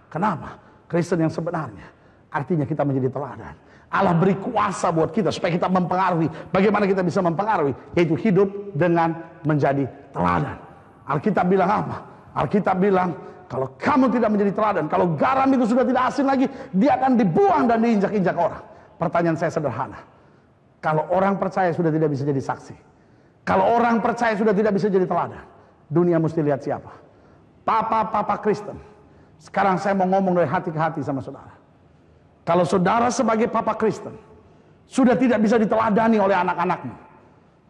Kenapa? Kristen yang sebenarnya. Artinya kita menjadi teladan. Allah beri kuasa buat kita supaya kita mempengaruhi. Bagaimana kita bisa mempengaruhi? Yaitu hidup dengan menjadi teladan. Alkitab bilang apa? Alkitab bilang, kalau kamu tidak menjadi teladan, kalau garam itu sudah tidak asing lagi, dia akan dibuang dan diinjak-injak orang. Pertanyaan saya sederhana. Kalau orang percaya sudah tidak bisa jadi saksi. Kalau orang percaya sudah tidak bisa jadi teladan. Dunia mesti lihat siapa. Papa-papa Kristen. Sekarang saya mau ngomong dari hati ke hati sama saudara. Kalau saudara sebagai papa Kristen. Sudah tidak bisa diteladani oleh anak-anakmu.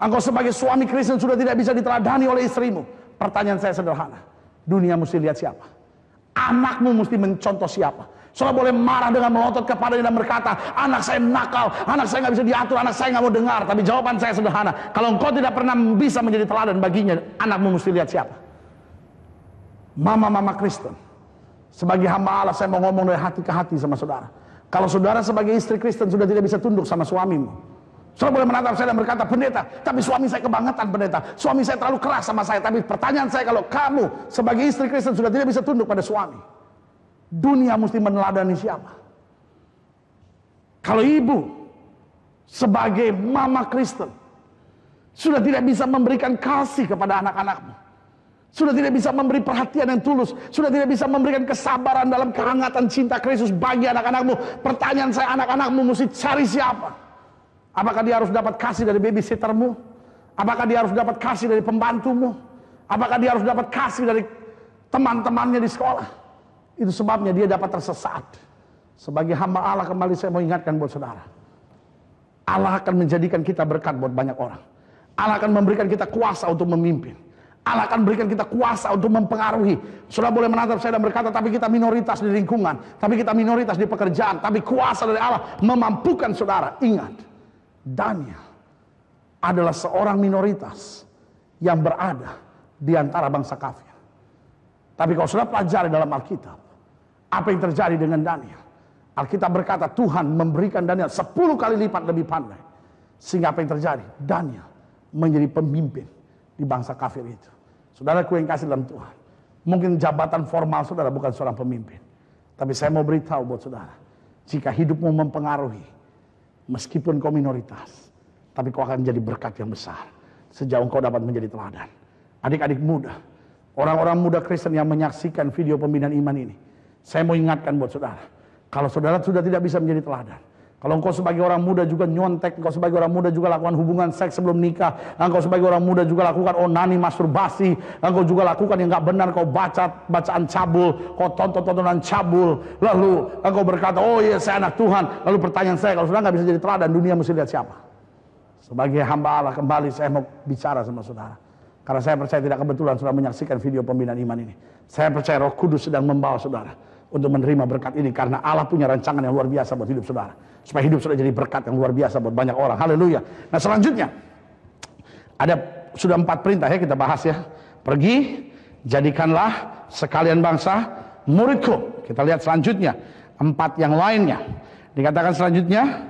Engkau sebagai suami Kristen sudah tidak bisa diteladani oleh istrimu. Pertanyaan saya sederhana. Dunia mesti lihat siapa. Anakmu mesti mencontoh siapa. Saudara boleh marah dengan melotot kepadanya dan berkata, anak saya nakal, anak saya nggak bisa diatur, anak saya nggak mau dengar. Tapi jawaban saya sederhana, kalau engkau tidak pernah bisa menjadi teladan baginya, anakmu mesti lihat siapa. Mama-mama Kristen, sebagai hamba Allah saya mau ngomong dari hati ke hati sama saudara. Kalau saudara sebagai istri Kristen sudah tidak bisa tunduk sama suamimu, Saudara boleh menatap saya dan berkata, pendeta, tapi suami saya kebangetan pendeta. Suami saya terlalu keras sama saya. Tapi pertanyaan saya, kalau kamu sebagai istri Kristen sudah tidak bisa tunduk pada suami. Dunia mesti meneladani siapa? Kalau ibu sebagai mama Kristen sudah tidak bisa memberikan kasih kepada anak-anakmu. Sudah tidak bisa memberi perhatian yang tulus. Sudah tidak bisa memberikan kesabaran dalam kehangatan cinta Kristus bagi anak-anakmu. Pertanyaan saya anak-anakmu mesti cari siapa? Apakah dia harus dapat kasih dari babysittermu? Apakah dia harus dapat kasih dari pembantumu? Apakah dia harus dapat kasih dari teman-temannya di sekolah? Itu sebabnya dia dapat tersesat. Sebagai hamba Allah kembali saya mau ingatkan buat saudara. Allah akan menjadikan kita berkat buat banyak orang. Allah akan memberikan kita kuasa untuk memimpin. Allah akan berikan kita kuasa untuk mempengaruhi. Saudara boleh menatap saya dan berkata, tapi kita minoritas di lingkungan, tapi kita minoritas di pekerjaan, tapi kuasa dari Allah memampukan saudara. Ingat, Daniel adalah seorang minoritas yang berada di antara bangsa kafir. Tapi kalau sudah pelajari dalam Alkitab, apa yang terjadi dengan Daniel? Alkitab berkata Tuhan memberikan Daniel 10 kali lipat lebih pandai. Sehingga apa yang terjadi? Daniel menjadi pemimpin di bangsa kafir itu. Saudaraku yang kasih dalam Tuhan. Mungkin jabatan formal saudara bukan seorang pemimpin. Tapi saya mau beritahu buat saudara. Jika hidupmu mempengaruhi. Meskipun kau minoritas. Tapi kau akan menjadi berkat yang besar. Sejauh kau dapat menjadi teladan. Adik-adik muda. Orang-orang muda Kristen yang menyaksikan video pembinaan iman ini. Saya mau ingatkan buat saudara. Kalau saudara sudah tidak bisa menjadi teladan. Kalau engkau sebagai orang muda juga nyontek, engkau sebagai orang muda juga lakukan hubungan seks sebelum nikah, engkau sebagai orang muda juga lakukan onani, masturbasi, engkau juga lakukan yang nggak benar, kau baca bacaan cabul, kau tonton tontonan cabul, lalu engkau berkata, oh iya saya anak Tuhan, lalu pertanyaan saya, kalau saudara nggak bisa jadi teladan, dunia mesti lihat siapa? Sebagai hamba Allah kembali saya mau bicara sama saudara. Karena saya percaya tidak kebetulan sudah menyaksikan video pembinaan iman ini. Saya percaya roh kudus sedang membawa saudara untuk menerima berkat ini karena Allah punya rancangan yang luar biasa buat hidup saudara. Supaya hidup saudara jadi berkat yang luar biasa buat banyak orang. Haleluya. Nah selanjutnya ada sudah empat perintah ya kita bahas ya. Pergi, jadikanlah sekalian bangsa muridku. Kita lihat selanjutnya empat yang lainnya. Dikatakan selanjutnya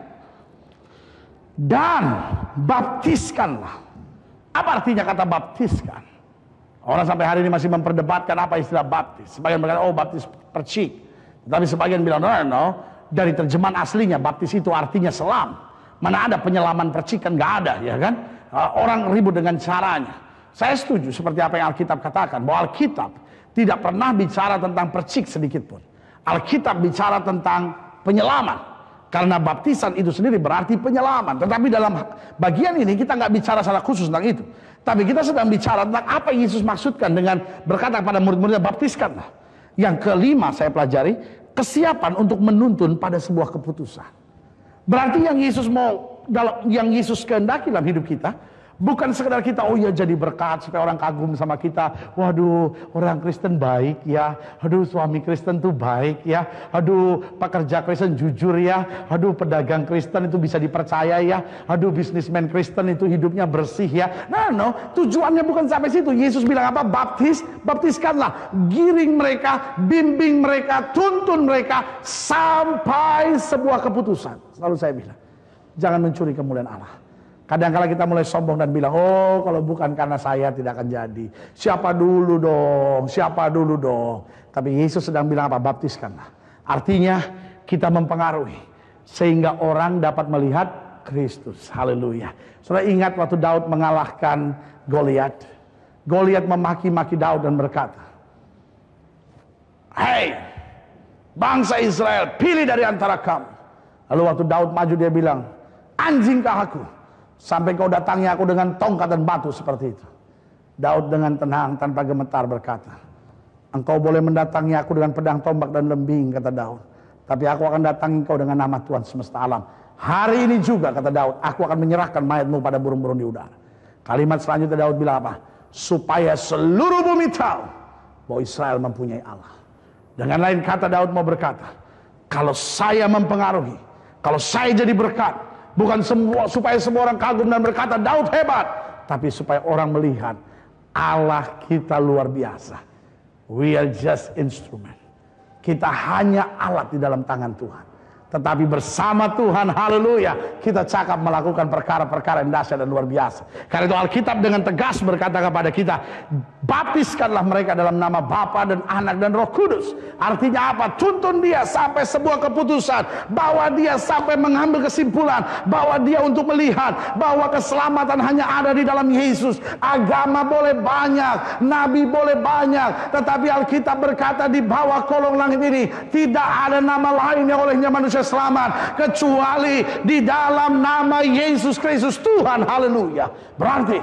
dan baptiskanlah. Apa artinya kata baptiskan? Orang sampai hari ini masih memperdebatkan apa istilah baptis. Sebagian berkata, oh baptis percik. Tapi sebagian bilang, no, no. Dari terjemahan aslinya, baptis itu artinya selam. Mana ada penyelaman percikan, nggak ada, ya kan? Uh, orang ribut dengan caranya. Saya setuju seperti apa yang Alkitab katakan, bahwa Alkitab tidak pernah bicara tentang percik sedikit pun. Alkitab bicara tentang penyelaman. Karena baptisan itu sendiri berarti penyelaman. Tetapi dalam bagian ini kita nggak bicara salah khusus tentang itu. Tapi kita sedang bicara tentang apa yang Yesus maksudkan dengan berkata kepada murid-muridnya baptiskanlah. Yang kelima saya pelajari, kesiapan untuk menuntun pada sebuah keputusan. Berarti yang Yesus mau dalam yang Yesus kehendaki dalam hidup kita Bukan sekedar kita, oh ya jadi berkat supaya orang kagum sama kita. Waduh, orang Kristen baik ya. Aduh, suami Kristen tuh baik ya. Aduh, pekerja Kristen jujur ya. Aduh, pedagang Kristen itu bisa dipercaya ya. Aduh, bisnismen Kristen itu hidupnya bersih ya. Nah, no, tujuannya bukan sampai situ. Yesus bilang apa? Baptis, baptiskanlah. Giring mereka, bimbing mereka, tuntun mereka sampai sebuah keputusan. Selalu saya bilang, jangan mencuri kemuliaan Allah. Kadang-kala kita mulai sombong dan bilang, oh kalau bukan karena saya tidak akan jadi. Siapa dulu dong, siapa dulu dong. Tapi Yesus sedang bilang apa? Baptiskanlah. Artinya kita mempengaruhi. Sehingga orang dapat melihat Kristus. Haleluya. Saudara ingat waktu Daud mengalahkan Goliat. Goliat memaki-maki Daud dan berkata, Hei, bangsa Israel, pilih dari antara kamu. Lalu waktu Daud maju dia bilang, anjingkah aku? Sampai kau datangi aku dengan tongkat dan batu seperti itu. Daud dengan tenang tanpa gemetar berkata, Engkau boleh mendatangi aku dengan pedang tombak dan lembing, kata Daud. Tapi aku akan datangi kau dengan nama Tuhan semesta alam. Hari ini juga, kata Daud, aku akan menyerahkan mayatmu pada burung-burung di udara. Kalimat selanjutnya Daud bilang apa? Supaya seluruh bumi tahu bahwa Israel mempunyai Allah. Dengan lain kata Daud mau berkata, kalau saya mempengaruhi, kalau saya jadi berkat, Bukan semua supaya semua orang kagum dan berkata Daud hebat, tapi supaya orang melihat Allah kita luar biasa. We are just instrument. Kita hanya alat di dalam tangan Tuhan. Tetapi bersama Tuhan, haleluya, kita cakap melakukan perkara-perkara yang dahsyat dan luar biasa. Karena itu Alkitab dengan tegas berkata kepada kita, baptiskanlah mereka dalam nama Bapa dan Anak dan Roh Kudus. Artinya apa? Tuntun dia sampai sebuah keputusan, bahwa dia sampai mengambil kesimpulan, bahwa dia untuk melihat bahwa keselamatan hanya ada di dalam Yesus. Agama boleh banyak, nabi boleh banyak, tetapi Alkitab berkata di bawah kolong langit ini tidak ada nama lain yang olehnya manusia selamat kecuali di dalam nama Yesus Kristus Tuhan. Haleluya. Berarti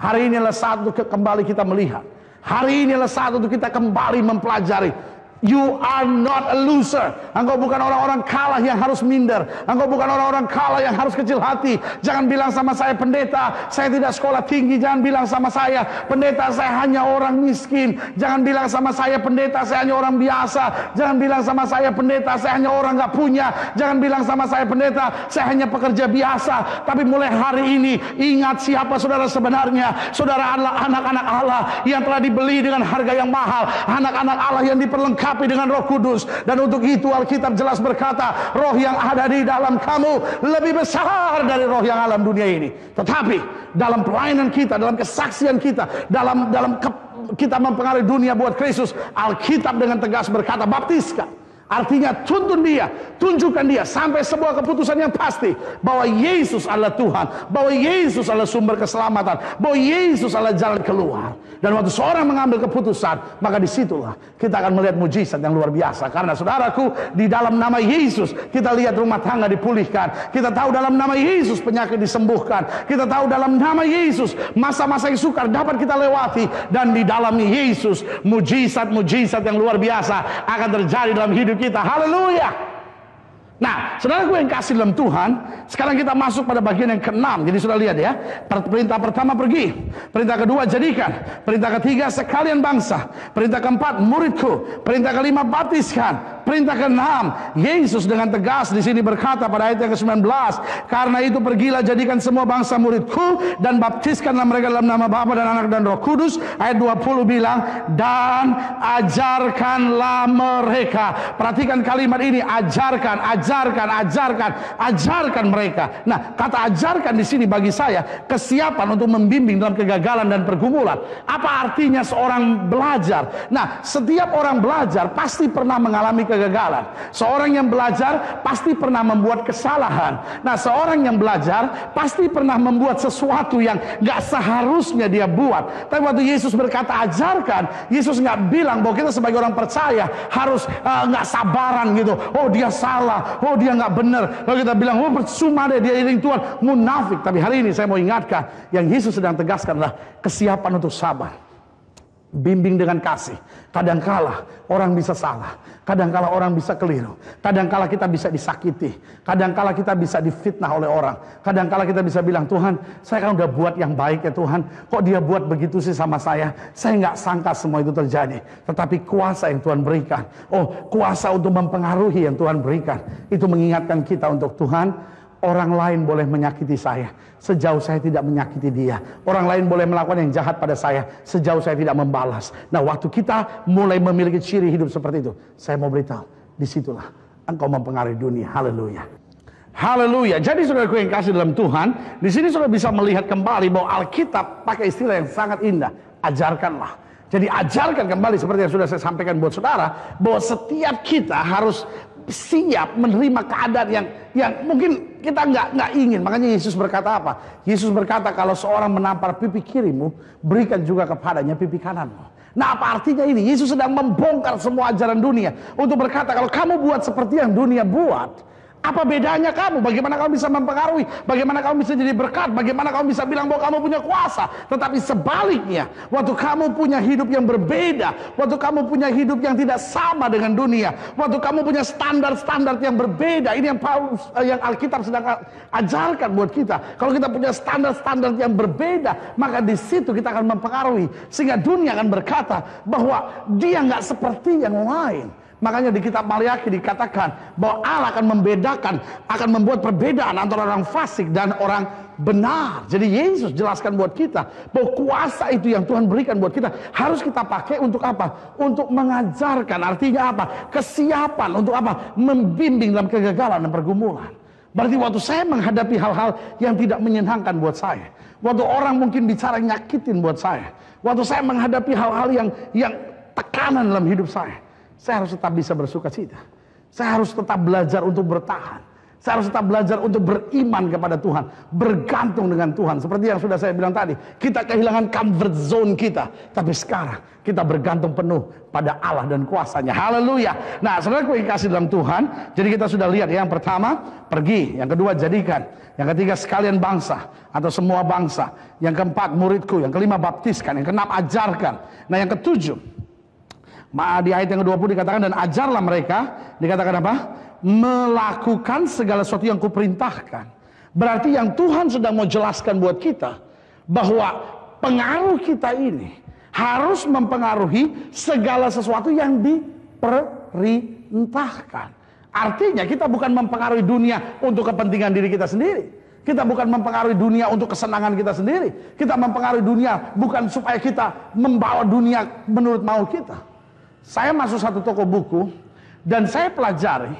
hari ini adalah saat untuk kembali kita melihat. Hari ini adalah saat untuk kita kembali mempelajari You are not a loser. Engkau bukan orang-orang kalah yang harus minder. Engkau bukan orang-orang kalah yang harus kecil hati. Jangan bilang sama saya pendeta, saya tidak sekolah tinggi. Jangan bilang sama saya pendeta, saya hanya orang miskin. Jangan bilang sama saya pendeta, saya hanya orang biasa. Jangan bilang sama saya pendeta, saya hanya orang nggak punya. Jangan bilang sama saya pendeta, saya hanya pekerja biasa. Tapi mulai hari ini ingat siapa saudara sebenarnya. Saudara adalah anak-anak Allah yang telah dibeli dengan harga yang mahal. Anak-anak Allah yang diperlengkapi dilengkapi dengan roh kudus. Dan untuk itu Alkitab jelas berkata, roh yang ada di dalam kamu lebih besar dari roh yang alam dunia ini. Tetapi dalam pelayanan kita, dalam kesaksian kita, dalam dalam kita mempengaruhi dunia buat Kristus, Alkitab dengan tegas berkata, baptiskan. Artinya tuntun dia, tunjukkan dia sampai sebuah keputusan yang pasti bahwa Yesus adalah Tuhan, bahwa Yesus adalah sumber keselamatan, bahwa Yesus adalah jalan keluar. Dan waktu seorang mengambil keputusan, maka di situlah kita akan melihat mujizat yang luar biasa. Karena saudaraku, di dalam nama Yesus kita lihat rumah tangga dipulihkan. Kita tahu dalam nama Yesus penyakit disembuhkan. Kita tahu dalam nama Yesus masa-masa yang sukar dapat kita lewati. Dan di dalam Yesus mujizat-mujizat yang luar biasa akan terjadi dalam hidup kita. Haleluya. Nah, saudara gue yang kasih dalam Tuhan, sekarang kita masuk pada bagian yang keenam. Jadi sudah lihat ya, perintah pertama pergi, perintah kedua jadikan, perintah ketiga sekalian bangsa, perintah keempat muridku, perintah kelima baptiskan, perintah keenam Yesus dengan tegas di sini berkata pada ayat yang ke-19, karena itu pergilah jadikan semua bangsa muridku dan baptiskanlah mereka dalam nama Bapa dan Anak dan Roh Kudus. Ayat 20 bilang dan ajarkanlah mereka. Perhatikan kalimat ini ajarkan ajarkan, ajarkan, ajarkan mereka. Nah, kata ajarkan di sini bagi saya kesiapan untuk membimbing dalam kegagalan dan pergumulan. Apa artinya seorang belajar? Nah, setiap orang belajar pasti pernah mengalami kegagalan. Seorang yang belajar pasti pernah membuat kesalahan. Nah, seorang yang belajar pasti pernah membuat sesuatu yang gak seharusnya dia buat. Tapi waktu Yesus berkata ajarkan, Yesus nggak bilang bahwa kita sebagai orang percaya harus uh, nggak sabaran gitu. Oh dia salah, oh dia nggak benar. Lalu kita bilang, oh percuma deh dia iring Tuhan, munafik. Tapi hari ini saya mau ingatkan, yang Yesus sedang tegaskan adalah kesiapan untuk sabar. Bimbing dengan kasih. Kadangkala orang bisa salah. Kadangkala orang bisa keliru. Kadangkala kita bisa disakiti. Kadangkala kita bisa difitnah oleh orang. Kadangkala kita bisa bilang, Tuhan, saya kan udah buat yang baik ya Tuhan. Kok dia buat begitu sih sama saya? Saya nggak sangka semua itu terjadi. Tetapi kuasa yang Tuhan berikan. Oh, kuasa untuk mempengaruhi yang Tuhan berikan. Itu mengingatkan kita untuk Tuhan, Orang lain boleh menyakiti saya sejauh saya tidak menyakiti dia. Orang lain boleh melakukan yang jahat pada saya sejauh saya tidak membalas. Nah, waktu kita mulai memiliki ciri hidup seperti itu, saya mau beritahu, di situlah engkau mempengaruhi dunia. Haleluya. Haleluya. Jadi saudaraku yang kasih dalam Tuhan, di sini sudah bisa melihat kembali bahwa Alkitab pakai istilah yang sangat indah. Ajarkanlah. Jadi ajarkan kembali seperti yang sudah saya sampaikan buat saudara bahwa setiap kita harus siap menerima keadaan yang yang mungkin kita nggak nggak ingin. Makanya Yesus berkata apa? Yesus berkata kalau seorang menampar pipi kirimu, berikan juga kepadanya pipi kananmu. Nah apa artinya ini? Yesus sedang membongkar semua ajaran dunia untuk berkata kalau kamu buat seperti yang dunia buat, apa bedanya kamu? Bagaimana kamu bisa mempengaruhi? Bagaimana kamu bisa jadi berkat? Bagaimana kamu bisa bilang bahwa kamu punya kuasa? Tetapi sebaliknya, waktu kamu punya hidup yang berbeda, waktu kamu punya hidup yang tidak sama dengan dunia, waktu kamu punya standar-standar yang berbeda, ini yang Paulus, eh, yang Alkitab sedang ajarkan buat kita. Kalau kita punya standar-standar yang berbeda, maka di situ kita akan mempengaruhi, sehingga dunia akan berkata bahwa dia nggak seperti yang lain. Makanya di kitab Maliaki dikatakan bahwa Allah akan membedakan, akan membuat perbedaan antara orang fasik dan orang benar. Jadi Yesus jelaskan buat kita bahwa kuasa itu yang Tuhan berikan buat kita harus kita pakai untuk apa? Untuk mengajarkan. Artinya apa? Kesiapan untuk apa? Membimbing dalam kegagalan dan pergumulan. Berarti waktu saya menghadapi hal-hal yang tidak menyenangkan buat saya. Waktu orang mungkin bicara nyakitin buat saya. Waktu saya menghadapi hal-hal yang yang tekanan dalam hidup saya saya harus tetap bisa bersuka cita. Saya harus tetap belajar untuk bertahan. Saya harus tetap belajar untuk beriman kepada Tuhan. Bergantung dengan Tuhan. Seperti yang sudah saya bilang tadi. Kita kehilangan comfort zone kita. Tapi sekarang kita bergantung penuh pada Allah dan kuasanya. Haleluya. Nah saudara yang kasih dalam Tuhan. Jadi kita sudah lihat yang pertama pergi. Yang kedua jadikan. Yang ketiga sekalian bangsa. Atau semua bangsa. Yang keempat muridku. Yang kelima baptiskan. Yang keenam ajarkan. Nah yang ketujuh di ayat yang ke-20 dikatakan dan ajarlah mereka dikatakan apa? Melakukan segala sesuatu yang kuperintahkan. Berarti yang Tuhan sedang mau jelaskan buat kita bahwa pengaruh kita ini harus mempengaruhi segala sesuatu yang diperintahkan. Artinya kita bukan mempengaruhi dunia untuk kepentingan diri kita sendiri. Kita bukan mempengaruhi dunia untuk kesenangan kita sendiri. Kita mempengaruhi dunia bukan supaya kita membawa dunia menurut mau kita. Saya masuk satu toko buku dan saya pelajari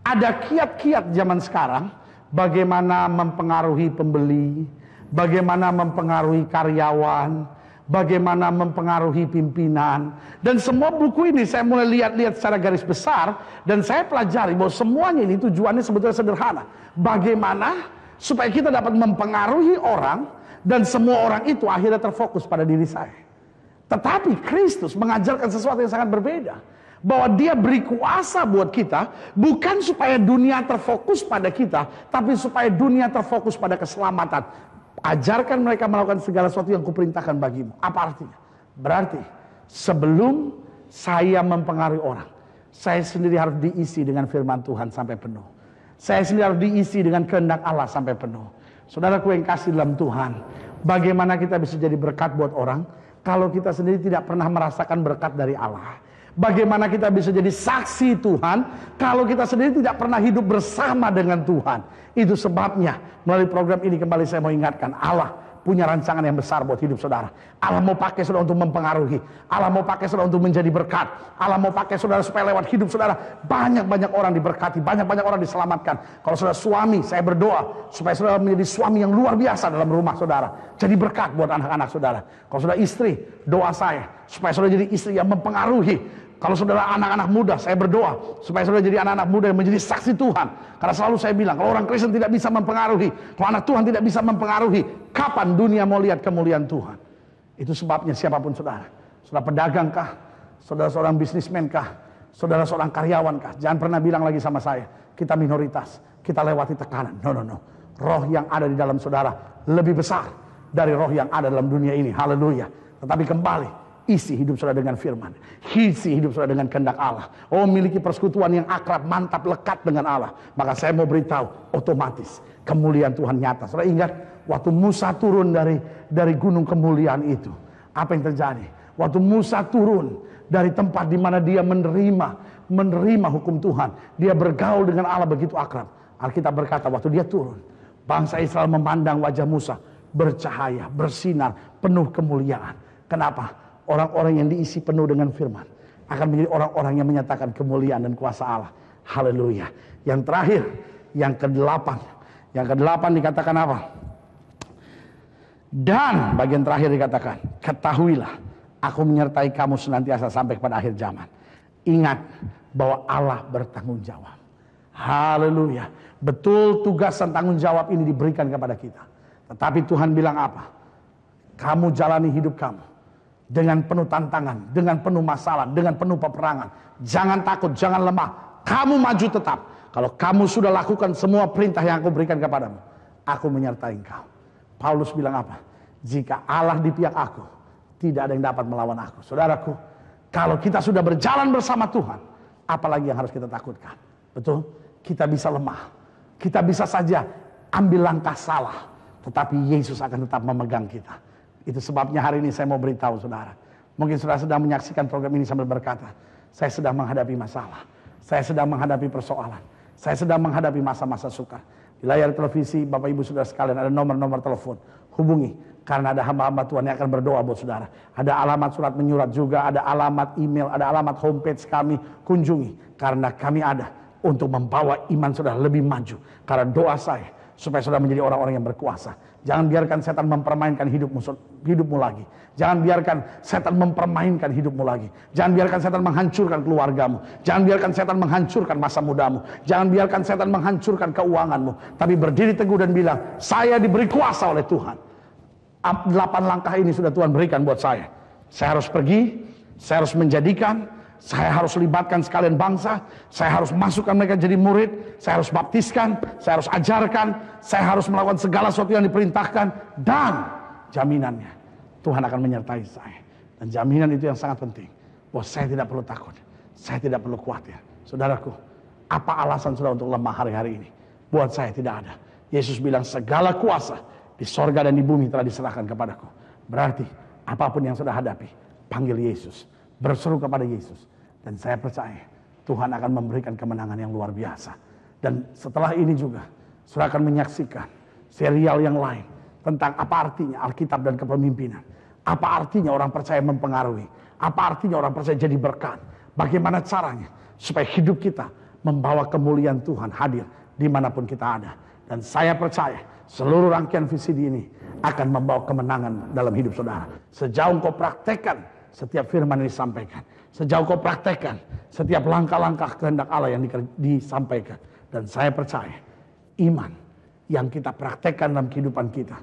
ada kiat-kiat zaman sekarang bagaimana mempengaruhi pembeli, bagaimana mempengaruhi karyawan, bagaimana mempengaruhi pimpinan. Dan semua buku ini saya mulai lihat-lihat secara garis besar dan saya pelajari bahwa semuanya ini tujuannya sebetulnya sederhana. Bagaimana supaya kita dapat mempengaruhi orang dan semua orang itu akhirnya terfokus pada diri saya. Tetapi Kristus mengajarkan sesuatu yang sangat berbeda. Bahwa dia beri kuasa buat kita bukan supaya dunia terfokus pada kita, tapi supaya dunia terfokus pada keselamatan. Ajarkan mereka melakukan segala sesuatu yang kuperintahkan bagimu. Apa artinya? Berarti sebelum saya mempengaruhi orang, saya sendiri harus diisi dengan firman Tuhan sampai penuh. Saya sendiri harus diisi dengan kehendak Allah sampai penuh. Saudaraku yang kasih dalam Tuhan, bagaimana kita bisa jadi berkat buat orang? Kalau kita sendiri tidak pernah merasakan berkat dari Allah? Bagaimana kita bisa jadi saksi Tuhan kalau kita sendiri tidak pernah hidup bersama dengan Tuhan? Itu sebabnya melalui program ini kembali saya mau ingatkan Allah punya rancangan yang besar buat hidup saudara. Allah mau pakai saudara untuk mempengaruhi. Allah mau pakai saudara untuk menjadi berkat. Allah mau pakai saudara supaya lewat hidup saudara banyak-banyak orang diberkati, banyak-banyak orang diselamatkan. Kalau saudara suami, saya berdoa supaya saudara menjadi suami yang luar biasa dalam rumah saudara. Jadi berkat buat anak-anak saudara. Kalau saudara istri, doa saya supaya saudara jadi istri yang mempengaruhi kalau saudara anak-anak muda, saya berdoa supaya saudara jadi anak-anak muda yang menjadi saksi Tuhan. Karena selalu saya bilang, kalau orang Kristen tidak bisa mempengaruhi, kalau anak Tuhan tidak bisa mempengaruhi, kapan dunia mau lihat kemuliaan Tuhan? Itu sebabnya siapa pun saudara. Saudara pedagang kah? Saudara seorang bisnismen kah? Saudara seorang karyawan kah? Jangan pernah bilang lagi sama saya, kita minoritas, kita lewati tekanan. No, no, no. Roh yang ada di dalam saudara lebih besar dari roh yang ada dalam dunia ini. Haleluya. Tetapi kembali, Isi hidup saudara dengan firman. Isi hidup saudara dengan kehendak Allah. Oh miliki persekutuan yang akrab, mantap, lekat dengan Allah. Maka saya mau beritahu, otomatis kemuliaan Tuhan nyata. Saudara ingat waktu Musa turun dari dari gunung kemuliaan itu. Apa yang terjadi? Waktu Musa turun dari tempat di mana dia menerima menerima hukum Tuhan. Dia bergaul dengan Allah begitu akrab. Alkitab berkata waktu dia turun. Bangsa Israel memandang wajah Musa bercahaya, bersinar, penuh kemuliaan. Kenapa? Orang-orang yang diisi penuh dengan firman akan menjadi orang-orang yang menyatakan kemuliaan dan kuasa Allah. Haleluya. Yang terakhir, yang kedelapan. Yang kedelapan dikatakan apa? Dan bagian terakhir dikatakan, ketahuilah aku menyertai kamu senantiasa sampai kepada akhir zaman. Ingat bahwa Allah bertanggung jawab. Haleluya. Betul tugas dan tanggung jawab ini diberikan kepada kita. Tetapi Tuhan bilang apa? Kamu jalani hidup kamu dengan penuh tantangan, dengan penuh masalah, dengan penuh peperangan. Jangan takut, jangan lemah. Kamu maju tetap. Kalau kamu sudah lakukan semua perintah yang aku berikan kepadamu, aku menyertai engkau. Paulus bilang apa? Jika Allah di pihak aku, tidak ada yang dapat melawan aku. Saudaraku, kalau kita sudah berjalan bersama Tuhan, apalagi yang harus kita takutkan? Betul? Kita bisa lemah. Kita bisa saja ambil langkah salah. Tetapi Yesus akan tetap memegang kita. Itu sebabnya hari ini saya mau beritahu saudara. Mungkin saudara sedang menyaksikan program ini sambil berkata, Saya sedang menghadapi masalah. Saya sedang menghadapi persoalan. Saya sedang menghadapi masa-masa suka. Di layar televisi, Bapak Ibu Saudara sekalian ada nomor-nomor telepon. Hubungi. Karena ada hamba-hamba Tuhan yang akan berdoa buat saudara. Ada alamat surat menyurat juga, ada alamat email, ada alamat homepage kami. Kunjungi. Karena kami ada untuk membawa iman saudara lebih maju. Karena doa saya supaya saudara menjadi orang-orang yang berkuasa. Jangan biarkan setan mempermainkan hidupmu, hidupmu lagi. Jangan biarkan setan mempermainkan hidupmu lagi. Jangan biarkan setan menghancurkan keluargamu. Jangan biarkan setan menghancurkan masa mudamu. Jangan biarkan setan menghancurkan keuanganmu. Tapi berdiri teguh dan bilang, saya diberi kuasa oleh Tuhan. Delapan langkah ini sudah Tuhan berikan buat saya. Saya harus pergi, saya harus menjadikan, saya harus libatkan sekalian bangsa, saya harus masukkan mereka jadi murid, saya harus baptiskan, saya harus ajarkan, saya harus melakukan segala sesuatu yang diperintahkan dan jaminannya Tuhan akan menyertai saya. Dan jaminan itu yang sangat penting. Bahwa saya tidak perlu takut, saya tidak perlu khawatir. Saudaraku, apa alasan saudara untuk lemah hari-hari ini? Buat saya tidak ada. Yesus bilang segala kuasa di sorga dan di bumi telah diserahkan kepadaku. Berarti apa pun yang sudah hadapi, panggil Yesus. Berseru kepada Yesus dan saya percaya Tuhan akan memberikan kemenangan yang luar biasa. Dan setelah ini juga, saudara akan menyaksikan serial yang lain tentang apa artinya Alkitab dan kepemimpinan. Apa artinya orang percaya mempengaruhi. Apa artinya orang percaya jadi berkat. Bagaimana caranya supaya hidup kita membawa kemuliaan Tuhan hadir di mana pun kita ada. Dan saya percaya seluruh rangkaian VCD ini akan membawa kemenangan dalam hidup saudara. Sejauh kau praktekkan setiap firman yang disampaikan. Sejauh kau praktekkan setiap langkah-langkah kehendak Allah yang disampaikan. Dan saya percaya iman yang kita praktekkan dalam kehidupan kita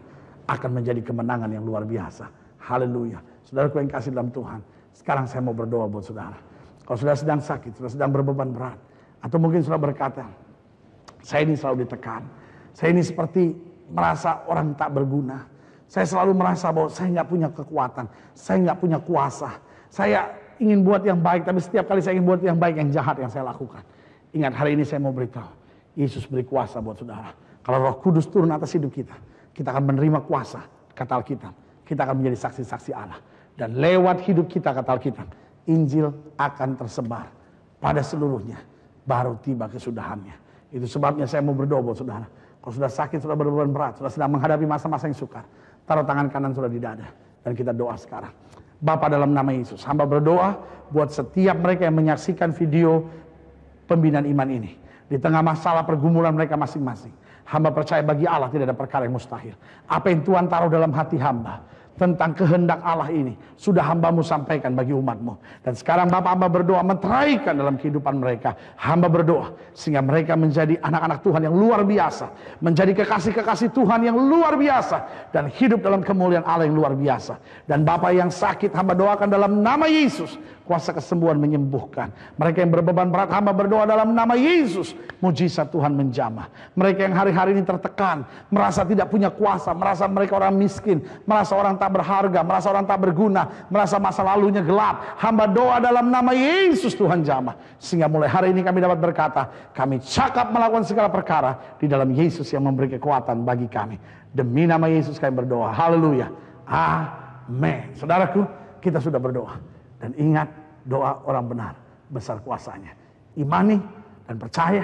akan menjadi kemenangan yang luar biasa. Haleluya. Saudara yang kasih dalam Tuhan. Sekarang saya mau berdoa buat saudara. Kalau sudah sedang sakit, sudah sedang berbeban berat. Atau mungkin sudah berkata, saya ini selalu ditekan. Saya ini seperti merasa orang tak berguna. Saya selalu merasa bahwa saya nggak punya kekuatan. Saya nggak punya kuasa. Saya ingin buat yang baik, tapi setiap kali saya ingin buat yang baik, yang jahat yang saya lakukan. Ingat hari ini saya mau beritahu, Yesus beri kuasa buat saudara. Kalau roh kudus turun atas hidup kita, kita akan menerima kuasa, kata Alkitab. Kita akan menjadi saksi-saksi Allah. Dan lewat hidup kita, kata Alkitab, Injil akan tersebar pada seluruhnya. Baru tiba kesudahannya. Itu sebabnya saya mau berdoa buat saudara. Kalau sudah sakit, sudah berbeban berat, sudah sedang menghadapi masa-masa yang sukar. Taruh tangan kanan sudah di dada. Dan kita doa sekarang. Bapa dalam nama Yesus, hamba berdoa buat setiap mereka yang menyaksikan video pembinaan iman ini. Di tengah masalah pergumulan mereka masing-masing. Hamba percaya bagi Allah tidak ada perkara yang mustahil. Apa yang Tuhan taruh dalam hati hamba, tentang kehendak Allah ini sudah hambamu sampaikan bagi umatmu. Dan sekarang Bapak hamba berdoa menteraikan dalam kehidupan mereka. Hamba berdoa sehingga mereka menjadi anak-anak Tuhan yang luar biasa. Menjadi kekasih-kekasih Tuhan yang luar biasa. Dan hidup dalam kemuliaan Allah yang luar biasa. Dan Bapak yang sakit hamba doakan dalam nama Yesus kuasa kesembuhan menyembuhkan. Mereka yang berbeban berat hamba berdoa dalam nama Yesus. Mujizat Tuhan menjamah. Mereka yang hari-hari ini tertekan. Merasa tidak punya kuasa. Merasa mereka orang miskin. Merasa orang tak berharga. Merasa orang tak berguna. Merasa masa lalunya gelap. Hamba doa dalam nama Yesus Tuhan jamah. Sehingga mulai hari ini kami dapat berkata. Kami cakap melakukan segala perkara. Di dalam Yesus yang memberi kekuatan bagi kami. Demi nama Yesus kami berdoa. Haleluya. Amin. Saudaraku, kita sudah berdoa. Dan ingat doa orang benar besar kuasanya. Imani dan percaya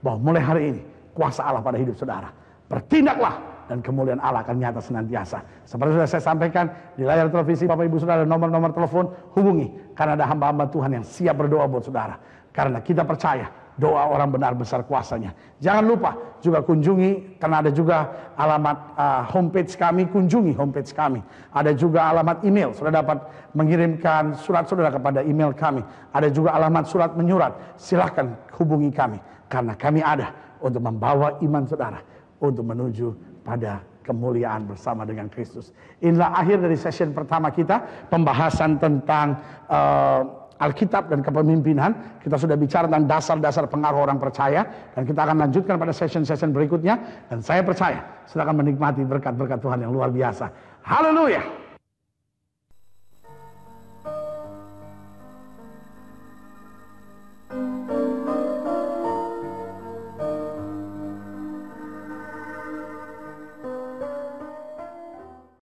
bahwa mulai hari ini kuasa Allah pada hidup saudara. Bertindaklah dan kemuliaan Allah akan nyata senantiasa. Seperti sudah saya sampaikan di layar televisi Bapak Ibu Saudara nomor-nomor telepon hubungi karena ada hamba-hamba Tuhan yang siap berdoa buat saudara. Karena kita percaya doa orang benar besar kuasanya. Jangan lupa juga kunjungi karena ada juga alamat uh, homepage kami, kunjungi homepage kami. Ada juga alamat email, sudah dapat mengirimkan surat saudara kepada email kami. Ada juga alamat surat menyurat, silahkan hubungi kami. Karena kami ada untuk membawa iman saudara untuk menuju pada kemuliaan bersama dengan Kristus. Inilah akhir dari session pertama kita, pembahasan tentang uh, Alkitab dan kepemimpinan. Kita sudah bicara tentang dasar-dasar pengaruh orang percaya. Dan kita akan lanjutkan pada session-session berikutnya. Dan saya percaya, silakan menikmati berkat-berkat Tuhan yang luar biasa. Haleluya!